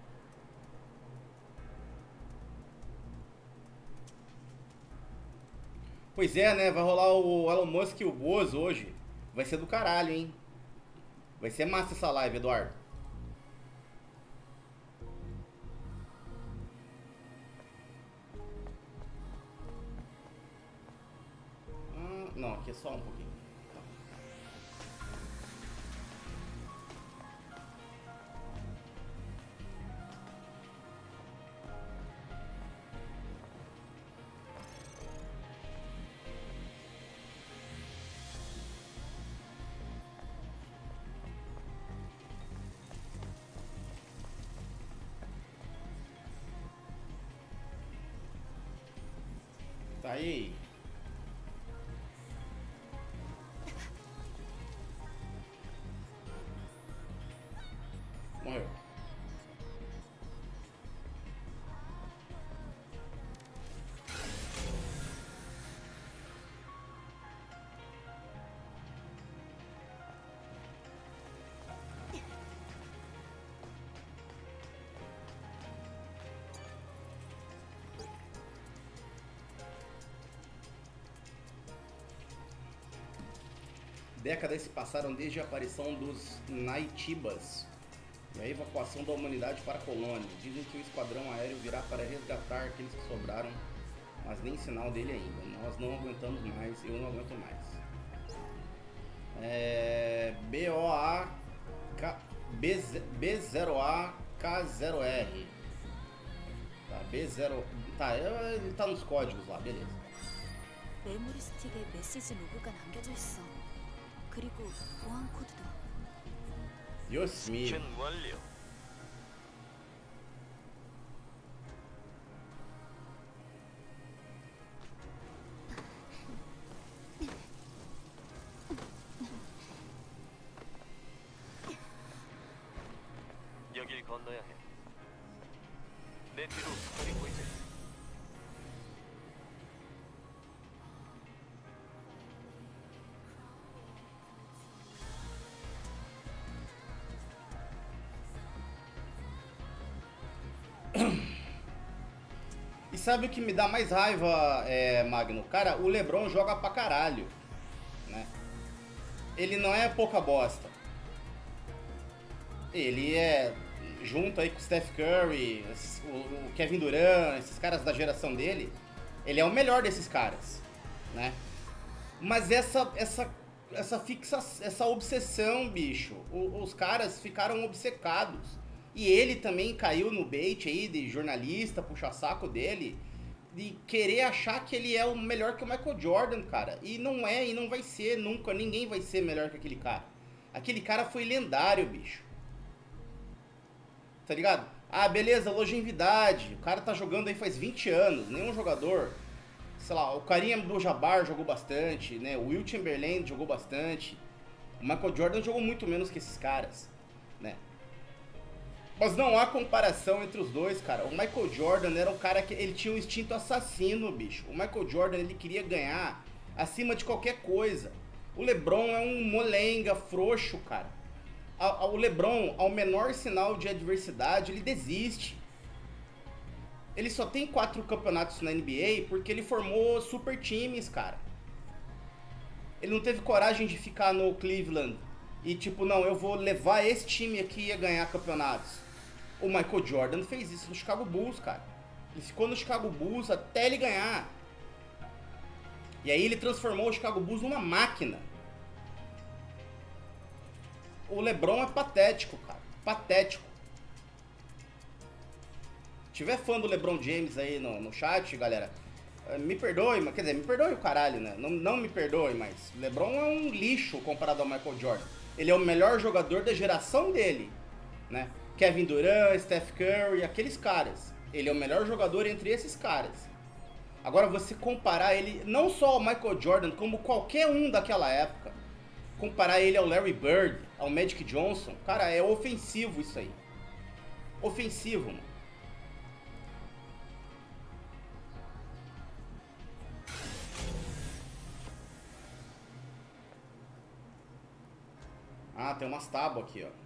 Pois é, né? Vai rolar o Elon Musk e o Bozo hoje. Vai ser do caralho, hein? Vai ser massa essa live, Eduardo. Ah, não, aqui é só um pouquinho. Tá aí. Décadas se passaram desde a aparição dos Naitibas e a evacuação da humanidade para a colônia. Dizem que o esquadrão aéreo virá para resgatar aqueles que sobraram, mas nem sinal dele ainda. Nós não aguentamos mais, eu não aguento mais. É, BOA B0A K0R. Tá, B0. Tá, ele tá nos códigos lá, beleza. 메모리 스틱에 메시지 로그가 남겨져 있어. 그리고 보안 코드도. Yosmi. 스캔 완료. Sabe o que me dá mais raiva, é, Magno? Cara, o LeBron joga pra caralho, né? Ele não é pouca bosta. Ele é junto aí com o Steph Curry, o, Kevin Durant, esses caras da geração dele, ele é o melhor desses caras, né? Mas essa essa essa fixa essa obsessão, bicho, os caras ficaram obcecados. E ele também caiu no bait aí de jornalista, puxa saco dele, de querer achar que ele é o melhor que o Michael Jordan, cara. E não é e não vai ser nunca, ninguém vai ser melhor que aquele cara. Aquele cara foi lendário, bicho. Tá ligado? Ah, beleza, longevidade. O cara tá jogando aí faz 20 anos. Nenhum jogador. Sei lá, o Karim Abdul-Jabbar jogou bastante, né? O Will Chamberlain jogou bastante. O Michael Jordan jogou muito menos que esses caras? Mas não há comparação entre os dois, cara. O Michael Jordan era um cara que ele tinha um instinto assassino, bicho. O Michael Jordan ele queria ganhar acima de qualquer coisa. O LeBron é um molenga frouxo, cara. O LeBron, ao menor sinal de adversidade, ele desiste. Ele só tem quatro campeonatos na NBA porque ele formou super times, cara. Ele não teve coragem de ficar no Cleveland e tipo, não, eu vou levar esse time aqui a ganhar campeonatos. O Michael Jordan fez isso no Chicago Bulls, cara. Ele ficou no Chicago Bulls até ele ganhar. E aí ele transformou o Chicago Bulls numa máquina. O LeBron é patético, cara. Patético. Se tiver fã do LeBron James aí no, no chat, galera, eh, me perdoe, mas quer dizer, me perdoe o caralho, né? Não, não me perdoe, mas LeBron é um lixo comparado ao Michael Jordan. Ele é o melhor jogador da geração dele, né? Kevin Durant, Steph Curry, aqueles caras. Ele é o melhor jogador entre esses caras. Agora você comparar ele não só ao Michael Jordan, como qualquer um daquela época, comparar ele ao Larry Bird, ao Magic Johnson, cara, é ofensivo isso aí. Ofensivo, mano. Ah, tem umas tábuas aqui, ó.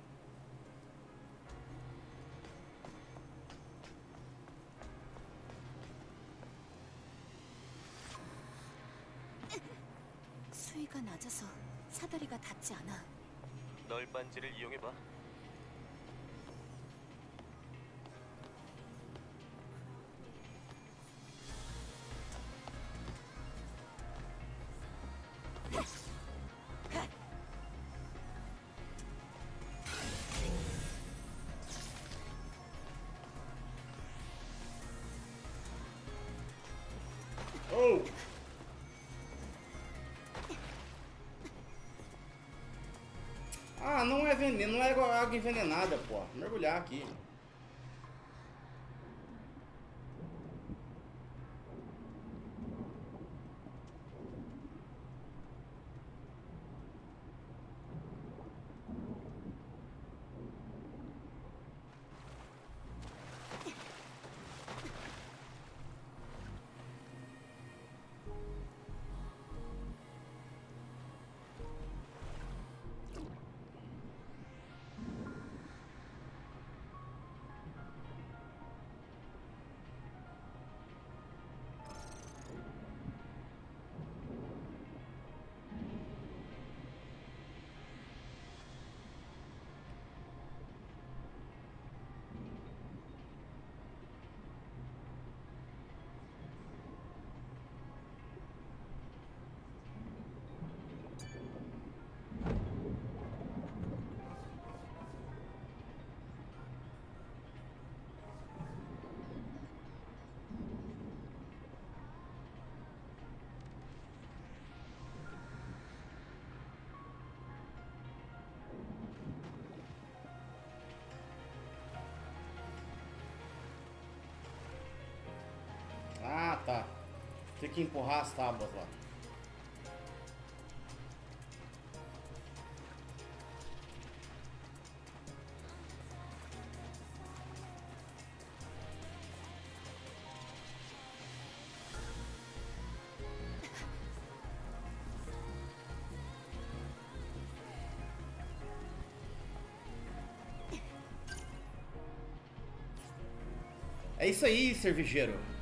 수위가 낮아서 사다리가 닿지 않아. 널 반지를 이용해봐. É veneno, não é água envenenada, pô. Mergulhar aqui. Que empurrar as tábuas lá. É isso aí, cervejeiro.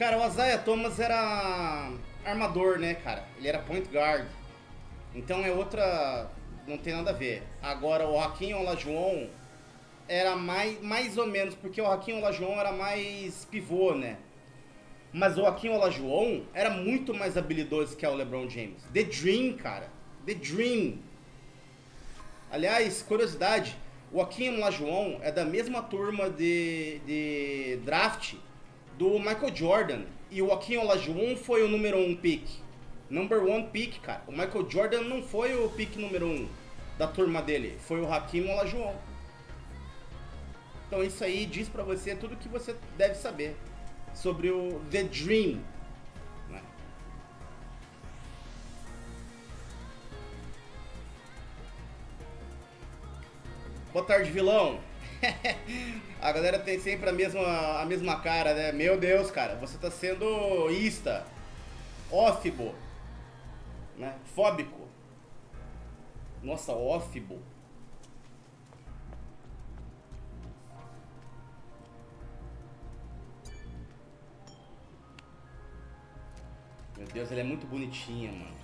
Cara, o Isaiah Thomas era armador, né, cara? Ele era point guard. Então é outra. Não tem nada a ver. Agora o Hakim Olajuwon era mais, mais ou menos, porque o Hakim Olajuwon era mais pivô, né? Mas o Hakim Olajuwon era muito mais habilidoso que o LeBron James. The Dream, cara. The Dream. Aliás, curiosidade, o Hakim Olajuwon é da mesma turma de, de draft do Michael Jordan. E o Hakim Olajuwon foi o número um pick. Number one pick, cara. O Michael Jordan não foi o pick número um da turma dele. Foi o Hakim Olajuwon. Então isso aí diz pra você tudo que você deve saber sobre o The Dream. né? Boa tarde, vilão. (laughs) a galera tem sempre a mesma, a mesma cara, né? Meu Deus, cara, você tá sendo ista, ófibo, né? Fóbico. Nossa, ófibo. Meu Deus, ele é muito bonitinha, mano.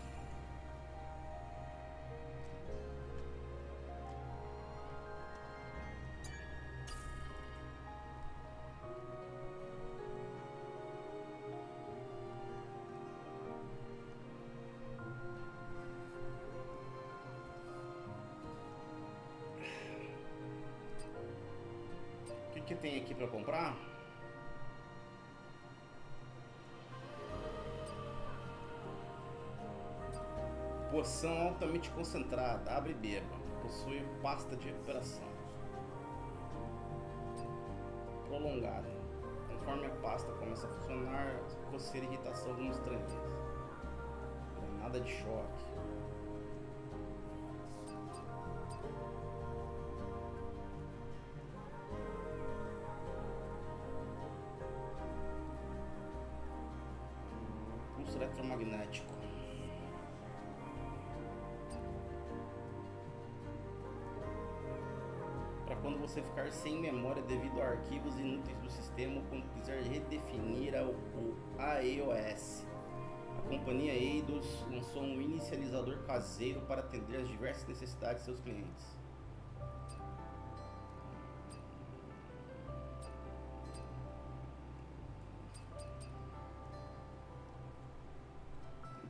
Altamente concentrada. Abre e beba. Possui pasta de recuperação. Prolongada. Conforme a pasta começa a funcionar, coceira e irritação vão estranheza. Granada de choque. Pulso eletromagnético. Você ficar sem memória devido a arquivos inúteis do sistema quando quiser redefinir a- o AEOS. A companhia Eidos lançou um inicializador caseiro para atender às diversas necessidades de seus clientes.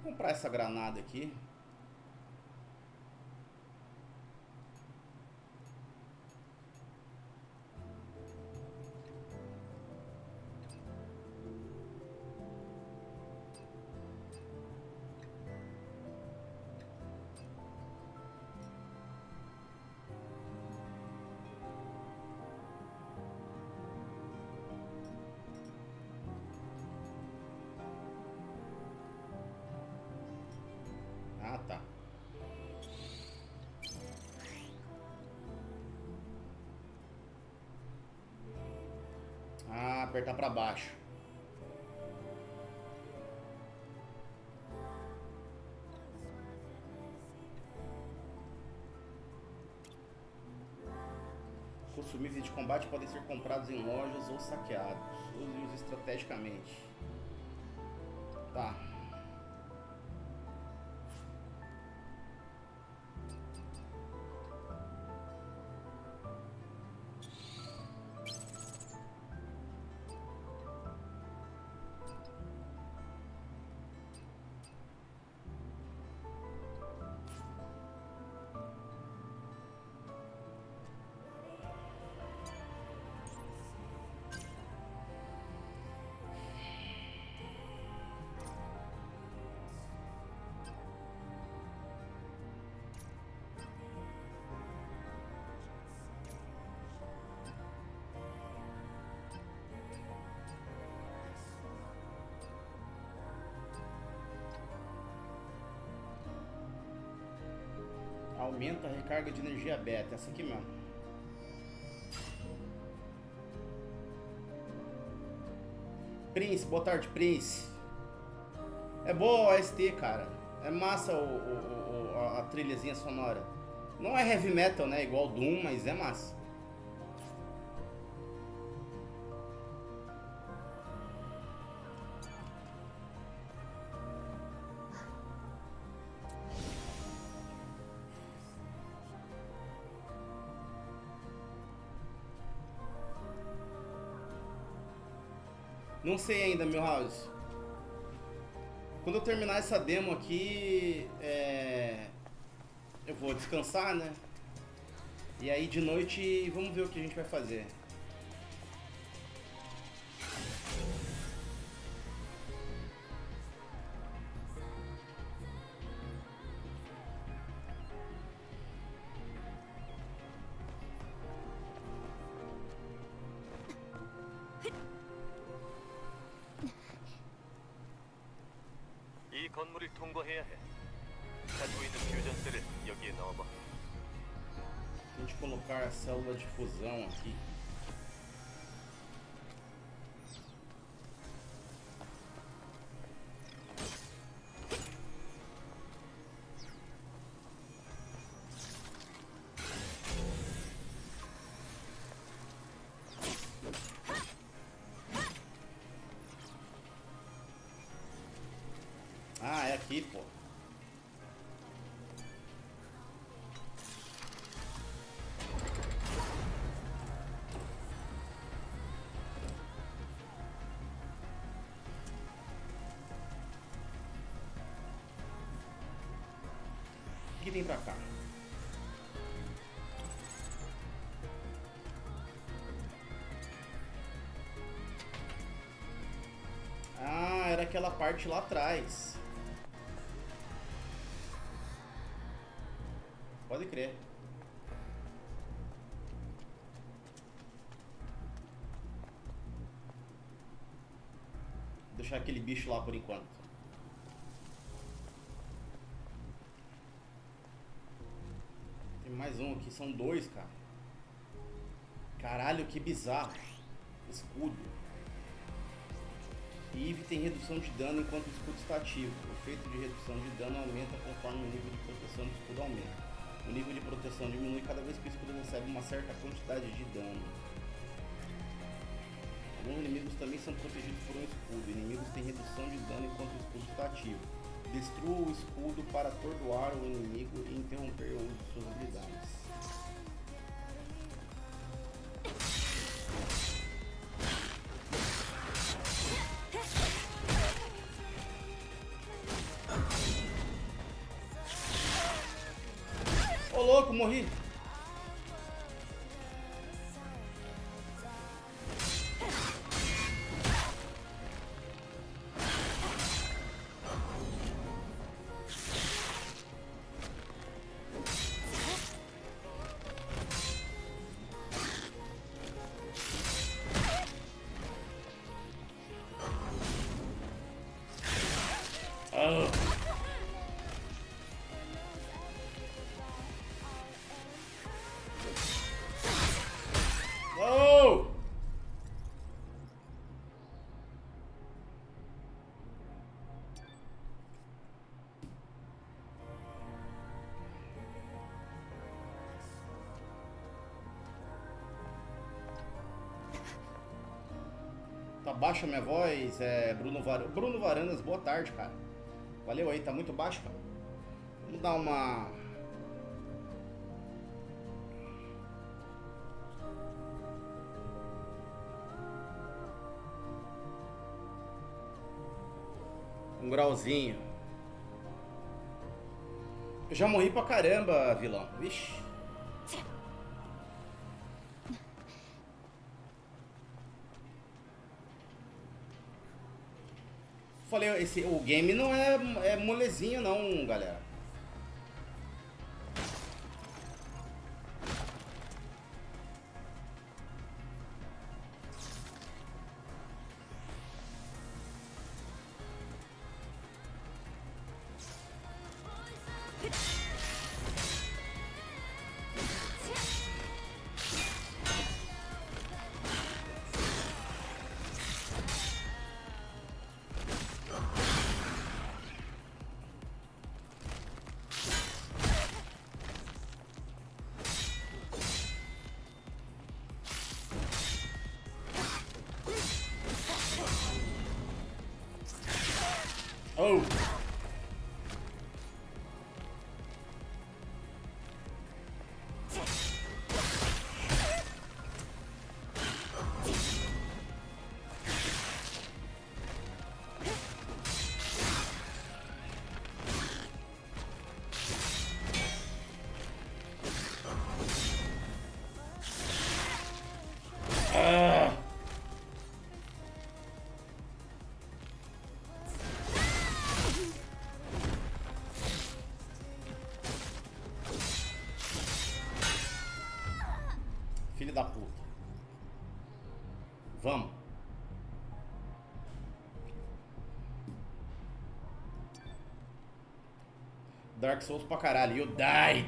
Vou comprar essa granada aqui. Apertar pra baixo. Consumíveis de combate podem ser comprados em lojas ou saqueados. Use-os estrategicamente. Tá. Aumenta a recarga de energia beta. Essa aqui mesmo. Prince, boa tarde, Prince. É boa a ST, cara. É massa o, o- o- a trilhazinha sonora. Não é heavy metal, né? Igual Doom, mas é massa. Não sei ainda, meu house. Quando eu terminar essa demo aqui, é, eu vou descansar, né? E aí de noite vamos ver o que a gente vai fazer. 건물을 통과해야 해. 가지고 있는 퓨전셀을 여기에 넣어봐. A gente colocar a célula de fusão aqui. que tem pra cá? Ah, era aquela parte lá atrás. Pode crer. Vou deixar aquele bicho lá por enquanto. São dois, cara. Caralho, que bizarro. Escudo. Eve tem redução de dano enquanto o escudo está ativo. O efeito de redução de dano aumenta conforme o nível de proteção do escudo aumenta. O nível de proteção diminui cada vez que o escudo recebe uma certa quantidade de dano. Alguns inimigos também são protegidos por um escudo. Inimigos têm redução de dano enquanto o escudo está ativo. Destrua o escudo para atordoar o inimigo e interromper o uso de suas habilidades. Baixa minha voz, é Bruno, Var... Bruno Varandas, boa tarde, cara. Valeu aí, tá muito baixo, cara. Vamos dar uma. Um grauzinho. Eu já morri pra caramba, vilão. Vixe. Esse, o game não é, é molezinho não, galera. Dark Souls pra caralho. You died.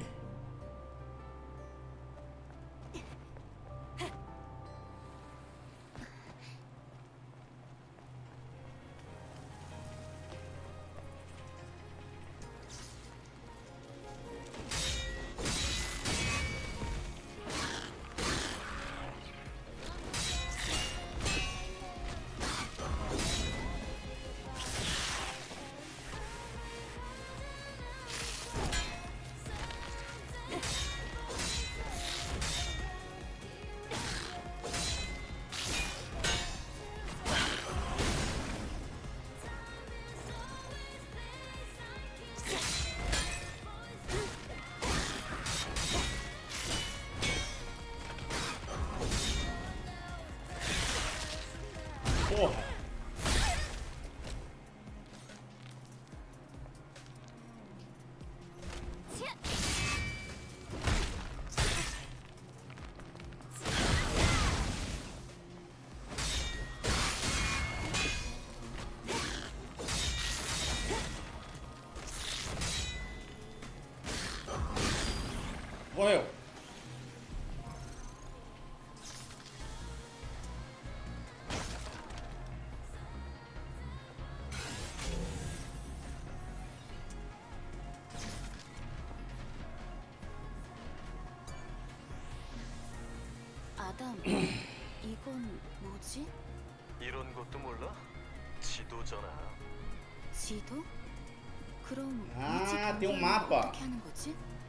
Ah, tem um mapa.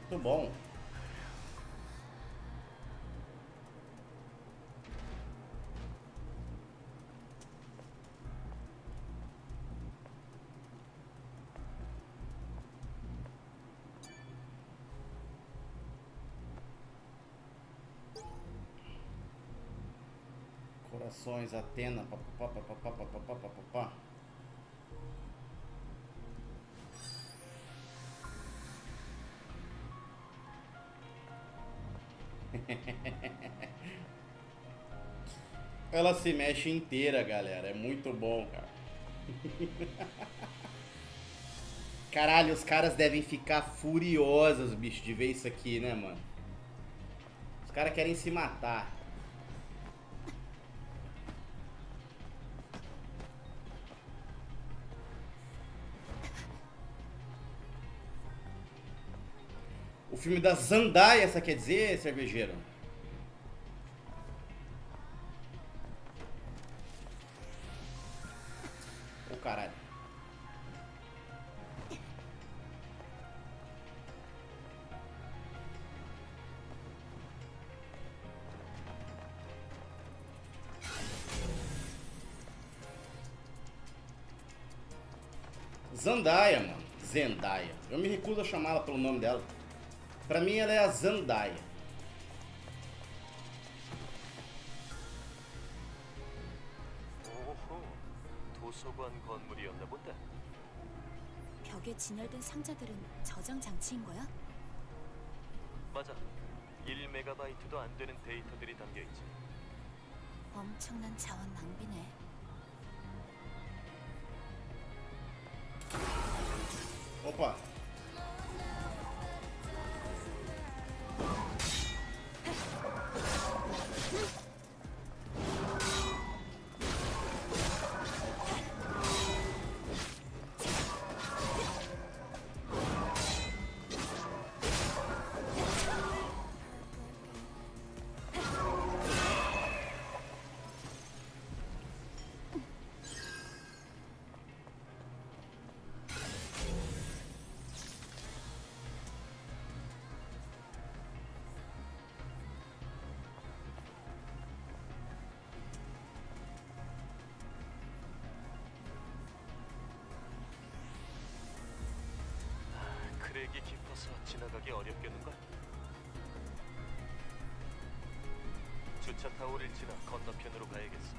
Muito bom. Corações, Atena, papapá, papapá, papapá, papapá. (laughs) Ela se mexe inteira, galera. É muito bom, cara. (laughs) Caralho, os caras devem ficar furiosos, bicho, de ver isso aqui, né, mano? Os caras querem se matar. Filme da Zandaia, essa quer dizer, cervejeiro? Ô caralho. Zandaia, mano. Zendaya. Eu me recuso a chamá-la pelo nome dela. Pra mim ela é a Zandaia. 오호, 도서관 건물이었나 본데. 벽에 진열된 상자들은 저장 장치인 거야? 맞아. 1메가바이트도 안 되는 데이터들이 담겨 있지. 엄청난 자원 낭비네. Opa. 크랙이 깊어서 지나가기 어렵겠는걸? 주차 타워를 지나 건너편으로 가야겠어.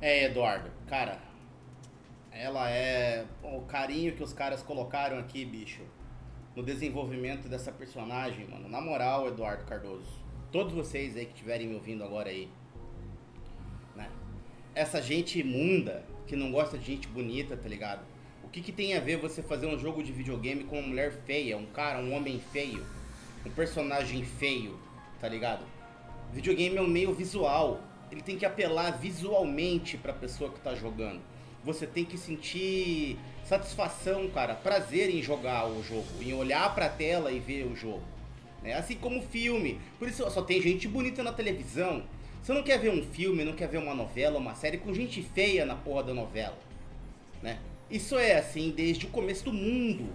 É, Eduardo, cara. Ela é. pô, o carinho que os caras colocaram aqui, bicho. No desenvolvimento dessa personagem, mano. Na moral, Eduardo Cardoso. Todos vocês aí que estiverem me ouvindo agora aí. essa gente imunda, que não gosta de gente bonita, tá ligado? O que, que tem a ver você fazer um jogo de videogame com uma mulher feia, um cara, um homem feio, um personagem feio, tá ligado? Videogame é um meio visual. Ele tem que apelar visualmente pra pessoa que tá jogando. Você tem que sentir satisfação, cara, prazer em jogar o jogo, em olhar pra tela e ver o jogo. Né? Assim como filme. Por isso só tem gente bonita na televisão. Você não quer ver um filme, não quer ver uma novela, uma série com gente feia na porra da novela. Né? Isso é assim desde o começo do mundo.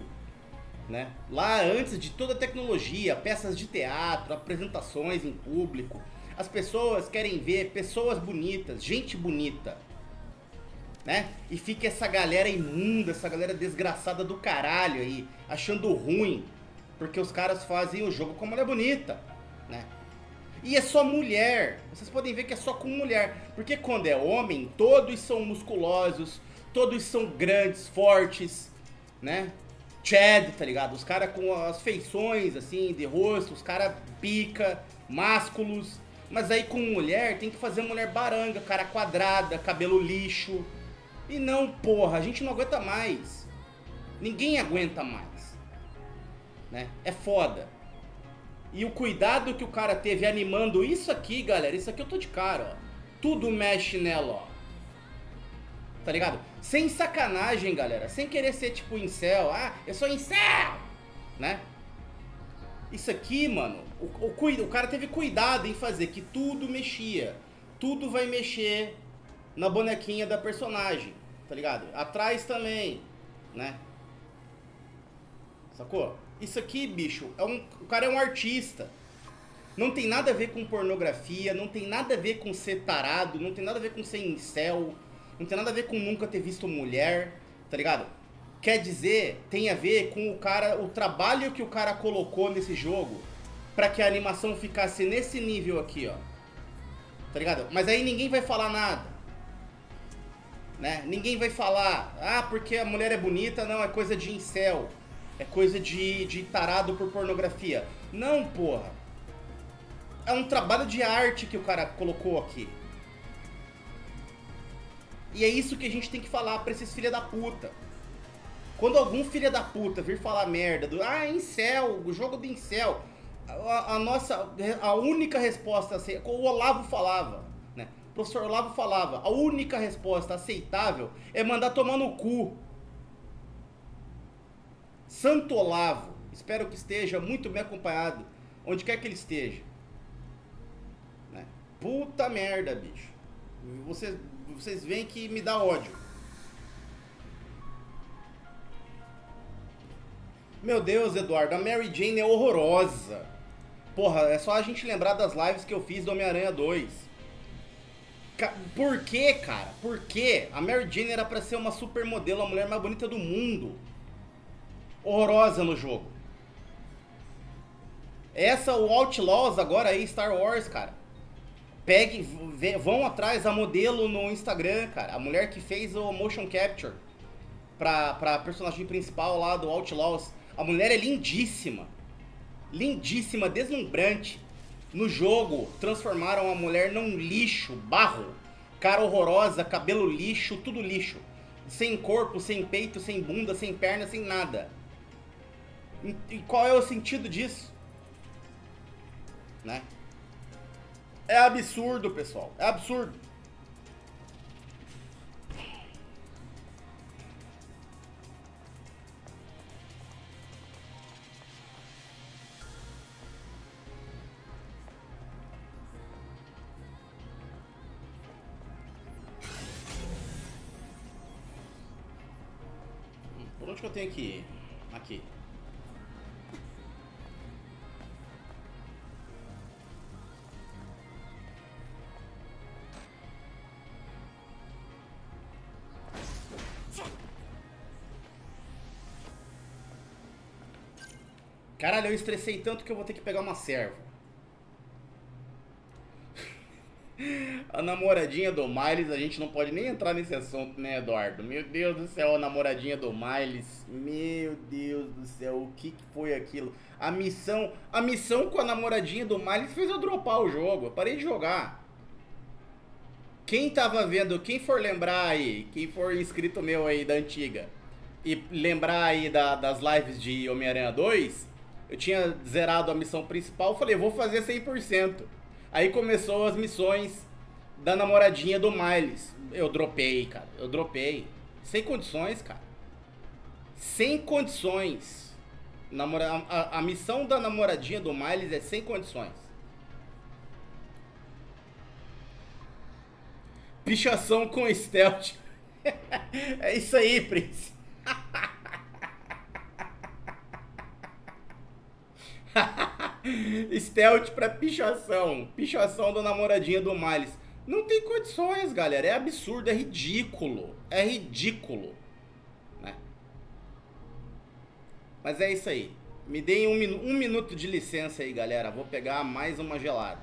Né? Lá antes de toda a tecnologia, peças de teatro, apresentações em público, as pessoas querem ver pessoas bonitas, gente bonita. Né? E fica essa galera imunda, essa galera desgraçada do caralho aí, achando ruim, porque os caras fazem o jogo com mulher bonita, né? E é só mulher. Vocês podem ver que é só com mulher. Porque quando é homem, todos são musculosos, todos são grandes, fortes, né? Chad, tá ligado? Os caras com as feições, assim, de rosto, os caras pica, másculos. Mas aí com mulher, tem que fazer mulher baranga, cara quadrada, cabelo lixo, E não, porra, a gente não aguenta mais. Ninguém aguenta mais. Né? É foda. E o cuidado que o cara teve animando isso aqui, galera, isso aqui eu tô de cara, ó. Tudo mexe nela, ó. Tá ligado? Sem sacanagem, galera. Sem querer ser tipo incel. Ah, eu sou incel! Né? Isso aqui, mano, o, o, o cara teve cuidado em fazer que tudo mexia. Tudo vai mexer na bonequinha da personagem, tá ligado? Atrás também, né? Sacou? Isso aqui, bicho, é um, o cara é um artista. Não tem nada a ver com pornografia, não tem nada a ver com ser tarado, não tem nada a ver com ser incel, não tem nada a ver com nunca ter visto mulher, tá ligado? Quer dizer, tem a ver com o cara, o trabalho que o cara colocou nesse jogo para que a animação ficasse nesse nível aqui, ó. Tá ligado? Mas aí ninguém vai falar nada. Né? Ninguém vai falar, ah, porque a mulher é bonita, não, é coisa de incel. É coisa de, de tarado por pornografia. Não, porra. É um trabalho de arte que o cara colocou aqui. E é isso que a gente tem que falar pra esses filha da puta. Quando algum filha da puta vir falar merda do ah, incel, o jogo do incel, a, a nossa, a única resposta, o Olavo falava, né? O professor Olavo falava, a única resposta aceitável é mandar tomar no cu. Santo Olavo, espero que esteja muito bem acompanhado, onde quer que ele esteja. Né? Puta merda, bicho. Vocês, vocês veem que me dá ódio. Meu Deus, Eduardo, a Mary Jane é horrorosa. Porra, é só a gente lembrar das lives que eu fiz do Homem-Aranha 2. Por que, cara? Por que? A Mary Jane era pra ser uma supermodelo, a mulher mais bonita do mundo. Horrorosa no jogo. Essa, o Outlaws agora aí, Star Wars, cara. Pegue, vão atrás a modelo no Instagram, cara. A mulher que fez o motion capture pra, pra personagem principal lá do Outlaws. A mulher é lindíssima. Lindíssima, deslumbrante. No jogo, transformaram a mulher num lixo, barro. Cara horrorosa, cabelo lixo, tudo lixo. Sem corpo, sem peito, sem bunda, sem perna, sem nada. E qual é o sentido disso? Né? É absurdo, pessoal. É absurdo. onde que eu tenho que ir? Caralho, eu estressei tanto que eu vou ter que pegar uma serva. A namoradinha do Miles, a gente não pode nem entrar nesse assunto, né, Eduardo? Meu Deus do céu, a namoradinha do Miles. Meu Deus do céu, o que, que foi aquilo? A missão, a missão com a namoradinha do Miles fez eu dropar o jogo. Eu parei de jogar. Quem tava vendo, quem for lembrar aí, quem for inscrito meu aí da antiga, e lembrar aí da, das lives de Homem-Aranha 2, eu tinha zerado a missão principal, falei, vou fazer 100%. Aí começou as missões da namoradinha do Miles. Eu dropei, cara. Eu dropei. Sem condições, cara. Sem condições. Namora... A, a missão da namoradinha do Miles é sem condições. Pichação com stealth. (laughs) é isso aí, Prince. (laughs) (laughs) Stealth pra pichação. Pichação da namoradinha do Miles. Não tem condições, galera. É absurdo, é ridículo. É ridículo. Né? Mas é isso aí. Me deem um, um minuto de licença aí, galera. Vou pegar mais uma gelada.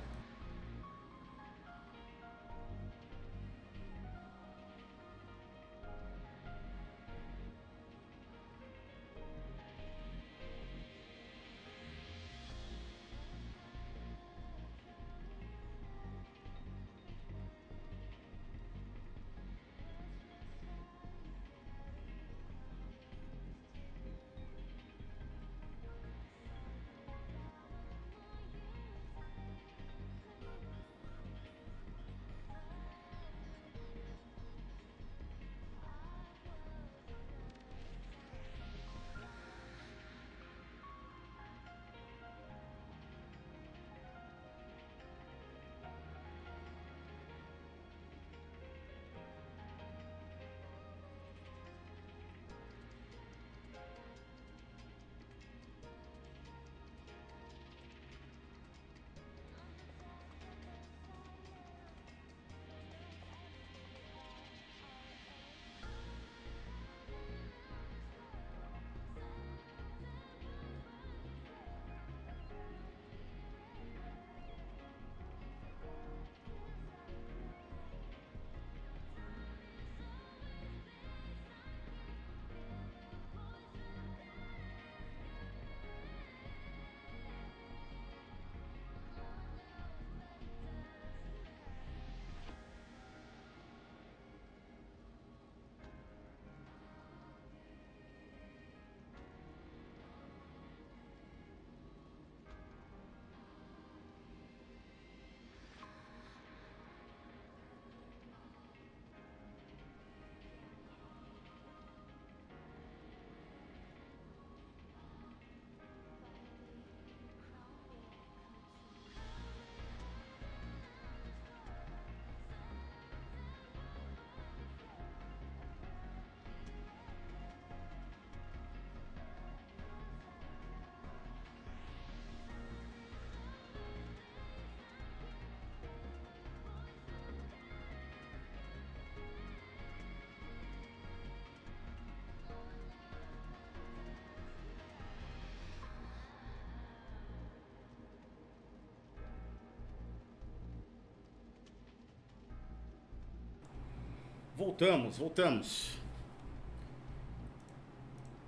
Voltamos, voltamos.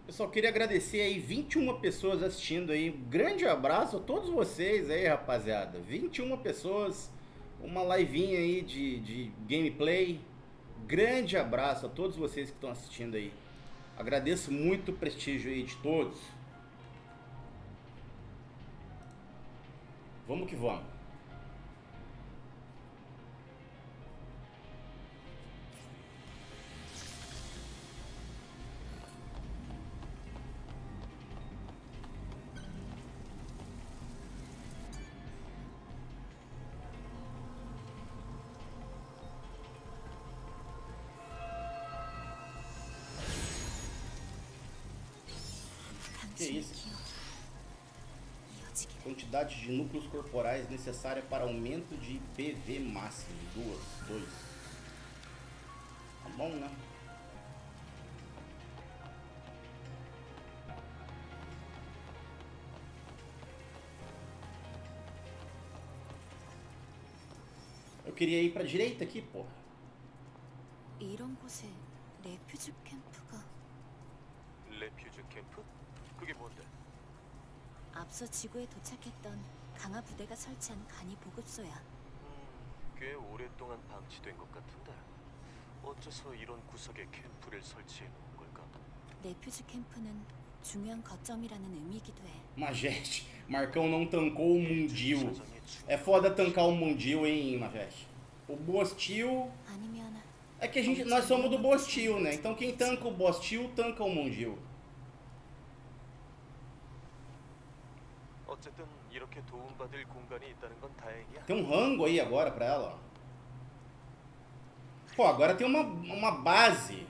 Só queria agradecer aí 21 pessoas assistindo aí. Um grande abraço a todos vocês aí, rapaziada. 21 pessoas, uma livinha aí de, de gameplay. Grande abraço a todos vocês que estão assistindo aí. Agradeço muito o prestígio aí de todos. Vamos que vamos. Quantidade de núcleos corporais necessária para aumento de PV máximo. Duas, dois. Tá bom, né? Eu queria ir pra direita aqui, porra. 이런 곳에 레퓨지 캠프가 레퓨즈 캠프? 그게 뭔데? 앞서 지구에 도착했던 강화 부대가 설치한 간이 보급소야. 음, 꽤 오랫동안 방치된 것 같은데 어째서 이런 구석에 캠프를 설치해 놓은 걸까? 레퓨지 캠프는 중요한 거점이라는 의미이기도 해. Majeste, Marcão não tancou o Mundil. 사정이 중- É foda tancar o Mundil, hein, Majeste? O Bostil. 아니면 É que a gente, nós somos do Bostil, né? Então quem tanca o Bostil, tanca o Mundil. 어쨌든 이렇게 도움받을 공간이 있다는 건 다행이야. Tem um rango aí agora pra ela, ó. Pô, agora tem uma, uma base.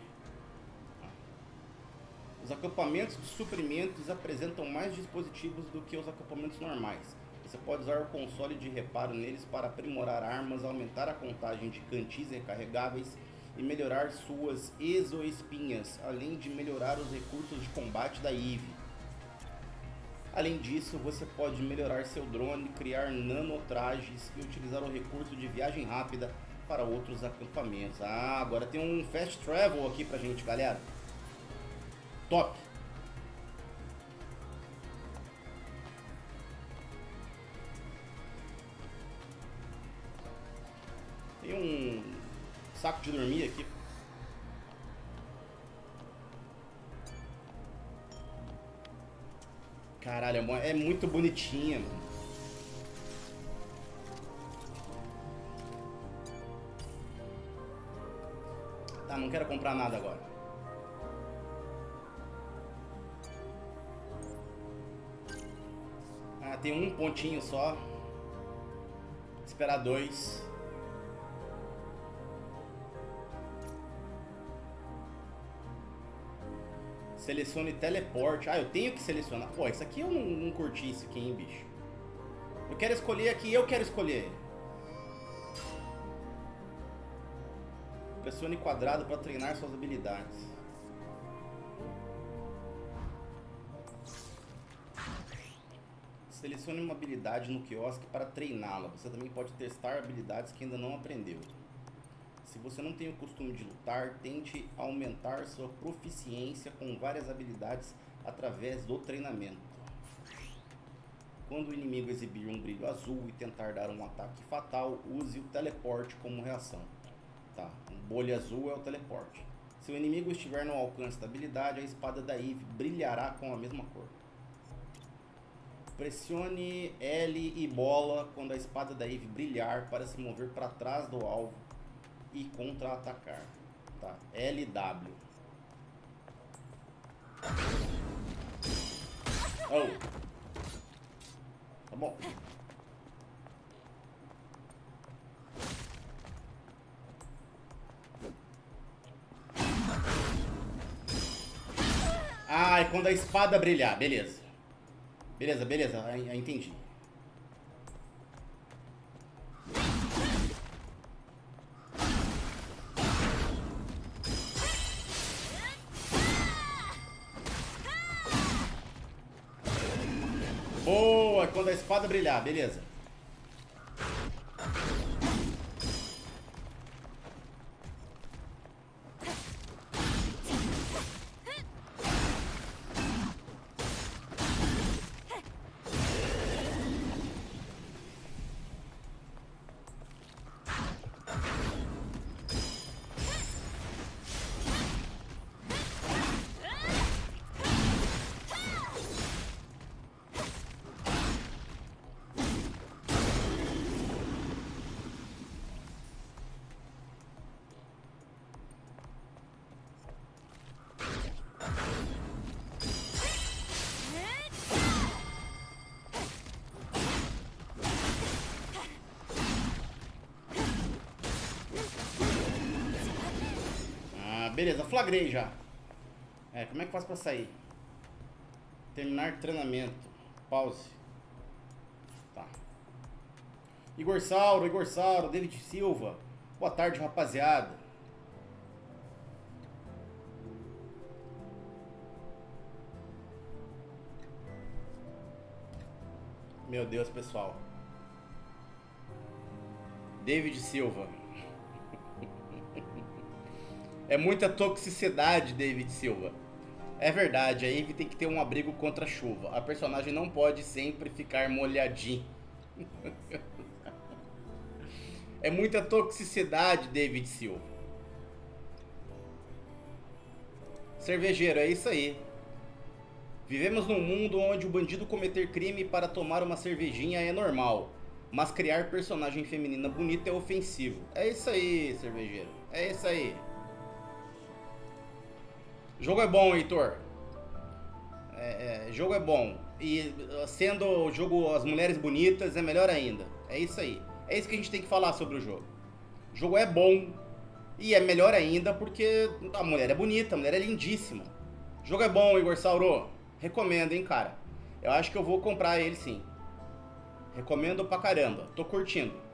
Os acampamentos de suprimentos apresentam mais dispositivos do que os acampamentos normais. Você pode usar o console de reparo neles para aprimorar armas, aumentar a contagem de cantis recarregáveis e melhorar suas exoespinhas, além de melhorar os recursos de combate da Eve. Além disso, você pode melhorar seu drone, criar nanotrajes e utilizar o recurso de viagem rápida para outros acampamentos. Ah, agora tem um fast travel aqui pra gente, galera. Top! Tem um saco de dormir aqui. Caralho, é é muito bonitinha, mano. Tá, não quero comprar nada agora. Ah, tem um pontinho só. Esperar dois. Selecione teleporte. Ah, eu tenho que selecionar. Pô, isso aqui eu não, não curti isso aqui, hein, bicho. Eu quero escolher aqui, eu quero escolher. Pressione quadrado para treinar suas habilidades. Selecione uma habilidade no quiosque para treiná-la. Você também pode testar habilidades que ainda não aprendeu. Se você não tem o costume de lutar, tente aumentar sua proficiência com várias habilidades através do treinamento. Quando o inimigo exibir um brilho azul e tentar dar um ataque fatal, use o teleporte como reação. Tá, um bolha azul é o teleporte. Se o inimigo estiver no alcance da habilidade, a espada da Eve brilhará com a mesma cor. Pressione L e bola quando a espada da Eve brilhar para se mover para trás do alvo e contra-atacar. Tá? LW. Oh. Tá bom. Ah, é quando a espada brilhar, beleza. Beleza, beleza, entendi. A brilhar, beleza. Flagrei já. É, como é que faz pra sair? Terminar treinamento. Pause. Tá. Igor Sauro, Igor Sauro, David Silva. Boa tarde, rapaziada. Meu Deus, pessoal. David Silva. É muita toxicidade, David Silva. É verdade, a Eve tem que ter um abrigo contra a chuva. A personagem não pode sempre ficar molhadinho. (laughs) é muita toxicidade, David Silva. Cervejeiro, é isso aí. Vivemos num mundo onde o bandido cometer crime para tomar uma cervejinha é normal, mas criar personagem feminina bonita é ofensivo. É isso aí, cervejeiro. É isso aí. Jogo é bom, Heitor. É, é, jogo é bom. E sendo o jogo as mulheres bonitas é melhor ainda. É isso aí. É isso que a gente tem que falar sobre o jogo. O jogo é bom e é melhor ainda porque a mulher é bonita, a mulher é lindíssima. O jogo é bom, Igor Sauro. Recomendo, hein, cara. Eu acho que eu vou comprar ele sim. Recomendo pra caramba. Tô curtindo.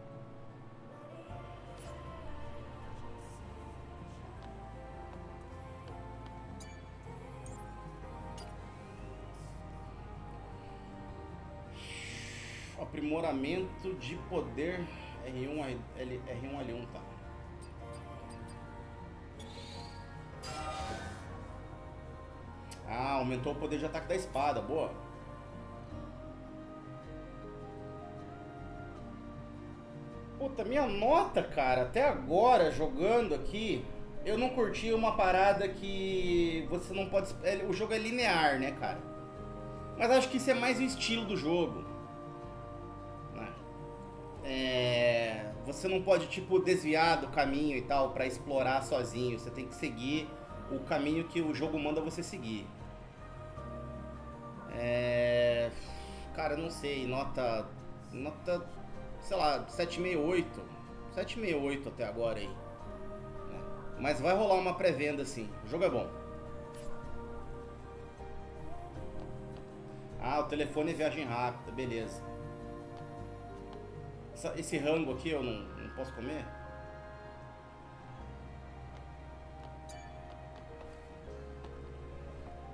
Aprimoramento de poder R1, L, R1, L1, tá. Ah, aumentou o poder de ataque da espada, boa. Puta, minha nota, cara, até agora jogando aqui, eu não curti uma parada que você não pode. O jogo é linear, né, cara? Mas acho que isso é mais o estilo do jogo. É, você não pode, tipo, desviar do caminho e tal para explorar sozinho. Você tem que seguir o caminho que o jogo manda você seguir. É... Cara, não sei, nota. Nota. Sei lá, 768. 768 até agora aí. Mas vai rolar uma pré-venda sim. O jogo é bom. Ah, o telefone é viagem rápida, beleza. Essa, esse rango aqui eu não, não posso comer?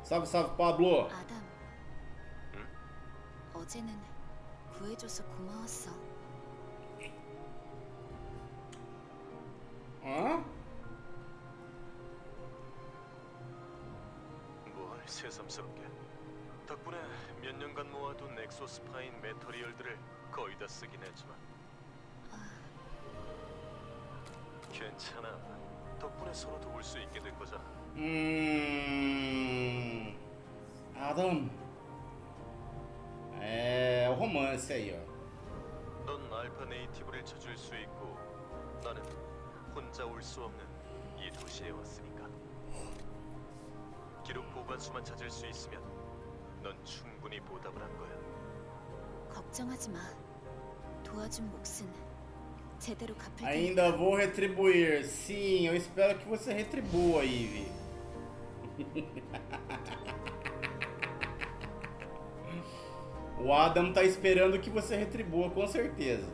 Salve, salve, Pablo. 아담. 어제는 구해줘서 고마웠어. Hã? 뭘 새삼스럽게. 덕분에 몇 년간 모아둔 엑소스파인 메터리얼들을 거의 다 쓰긴 했지만 괜찮아. 덕분에 서로 도울 수 있게 된 거잖아. O romance aí, ó. 넌 알파 네이티브를 찾을 수 있고 나는 혼자 올 수 없는 이 도시에 왔으니까. 기록 보관수만 찾을 수 있으면 넌 충분히 보답을 한 거야. 걱정하지 마. 도와준 몫은. Ainda vou retribuir. Sim, eu espero que você retribua, Ivy. (laughs) o Adam tá esperando que você retribua, com certeza.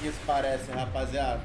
Que isso parece, rapaziada.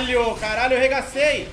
Caralho, caralho, eu regacei.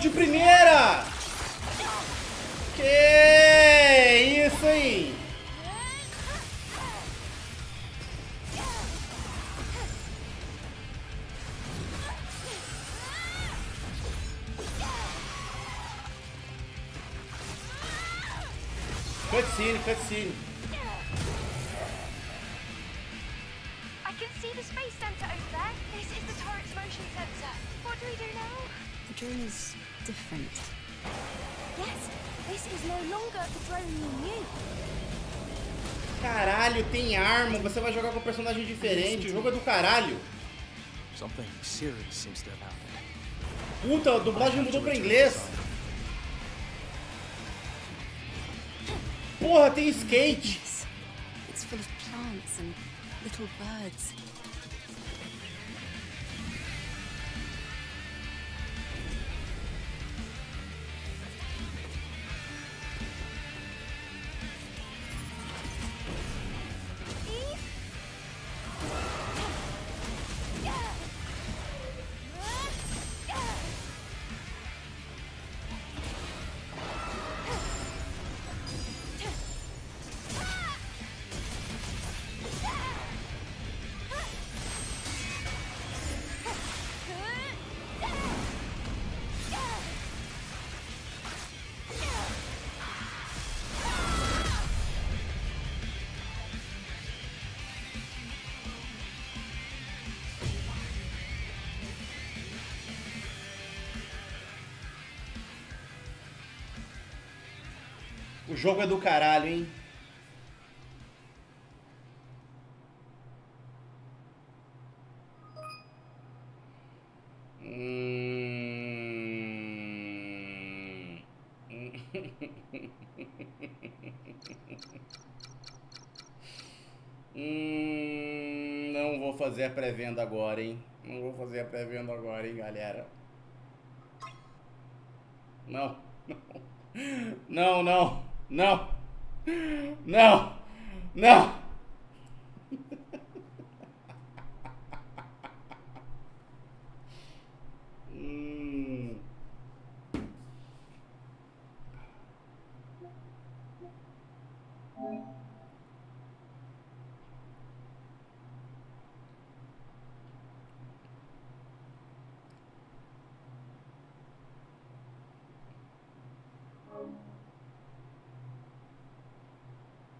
De primeira! Que isso aí! Cutscene, cutscene. caralho. Puta, a dublagem mudou pra inglês. Porra, tem skate. It's full of plants and little birds. Jogo é do caralho, hein? Hum. (laughs) Hum, não vou fazer a pré-venda agora, hein? Não vou fazer a pré-venda agora, hein, galera? Não. (laughs) Não, não. Não. Não. Não. Hum.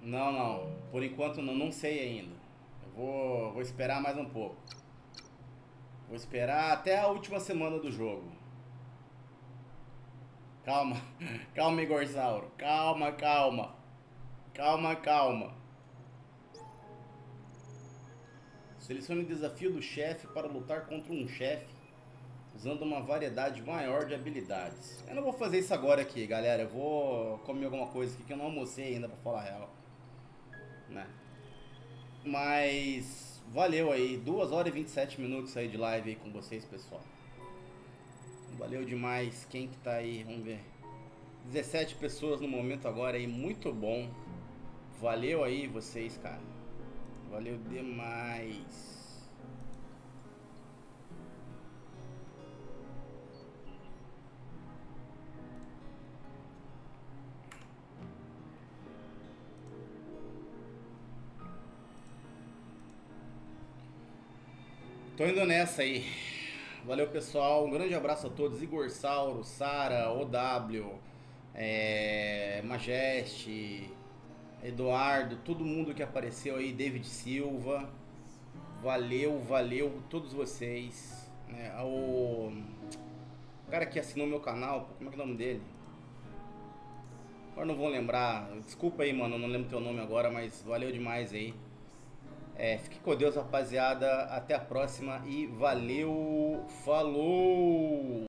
Não, não. Por enquanto não, não sei ainda. Eu vou, vou esperar mais um pouco. Vou esperar até a última semana do jogo. Calma, (laughs) calma, Igor Sauro. Calma, calma. Calma, calma. Selecione o desafio do chefe para lutar contra um chefe usando uma variedade maior de habilidades. Eu não vou fazer isso agora aqui, galera. Eu vou comer alguma coisa aqui que eu não almocei ainda, pra falar a real. Né? Mas valeu aí. 2 horas e 27 minutos aí de live aí com vocês, pessoal. Valeu demais. Quem que tá aí? Vamos ver. 17 pessoas no momento agora aí. Muito bom. Valeu aí vocês, cara. Valeu demais. Tô indo nessa aí. Valeu, pessoal. Um grande abraço a todos. Igor Sauro, Sara, OW, é, Majeste, Eduardo, todo mundo que apareceu aí, David Silva. Valeu, valeu todos vocês. É, o... cara que assinou meu canal, como é que é o nome dele? Agora não vou lembrar. Desculpa aí, mano, não lembro teu nome agora, mas valeu demais aí. É, fique com Deus, rapaziada. Até a próxima e valeu. Falou!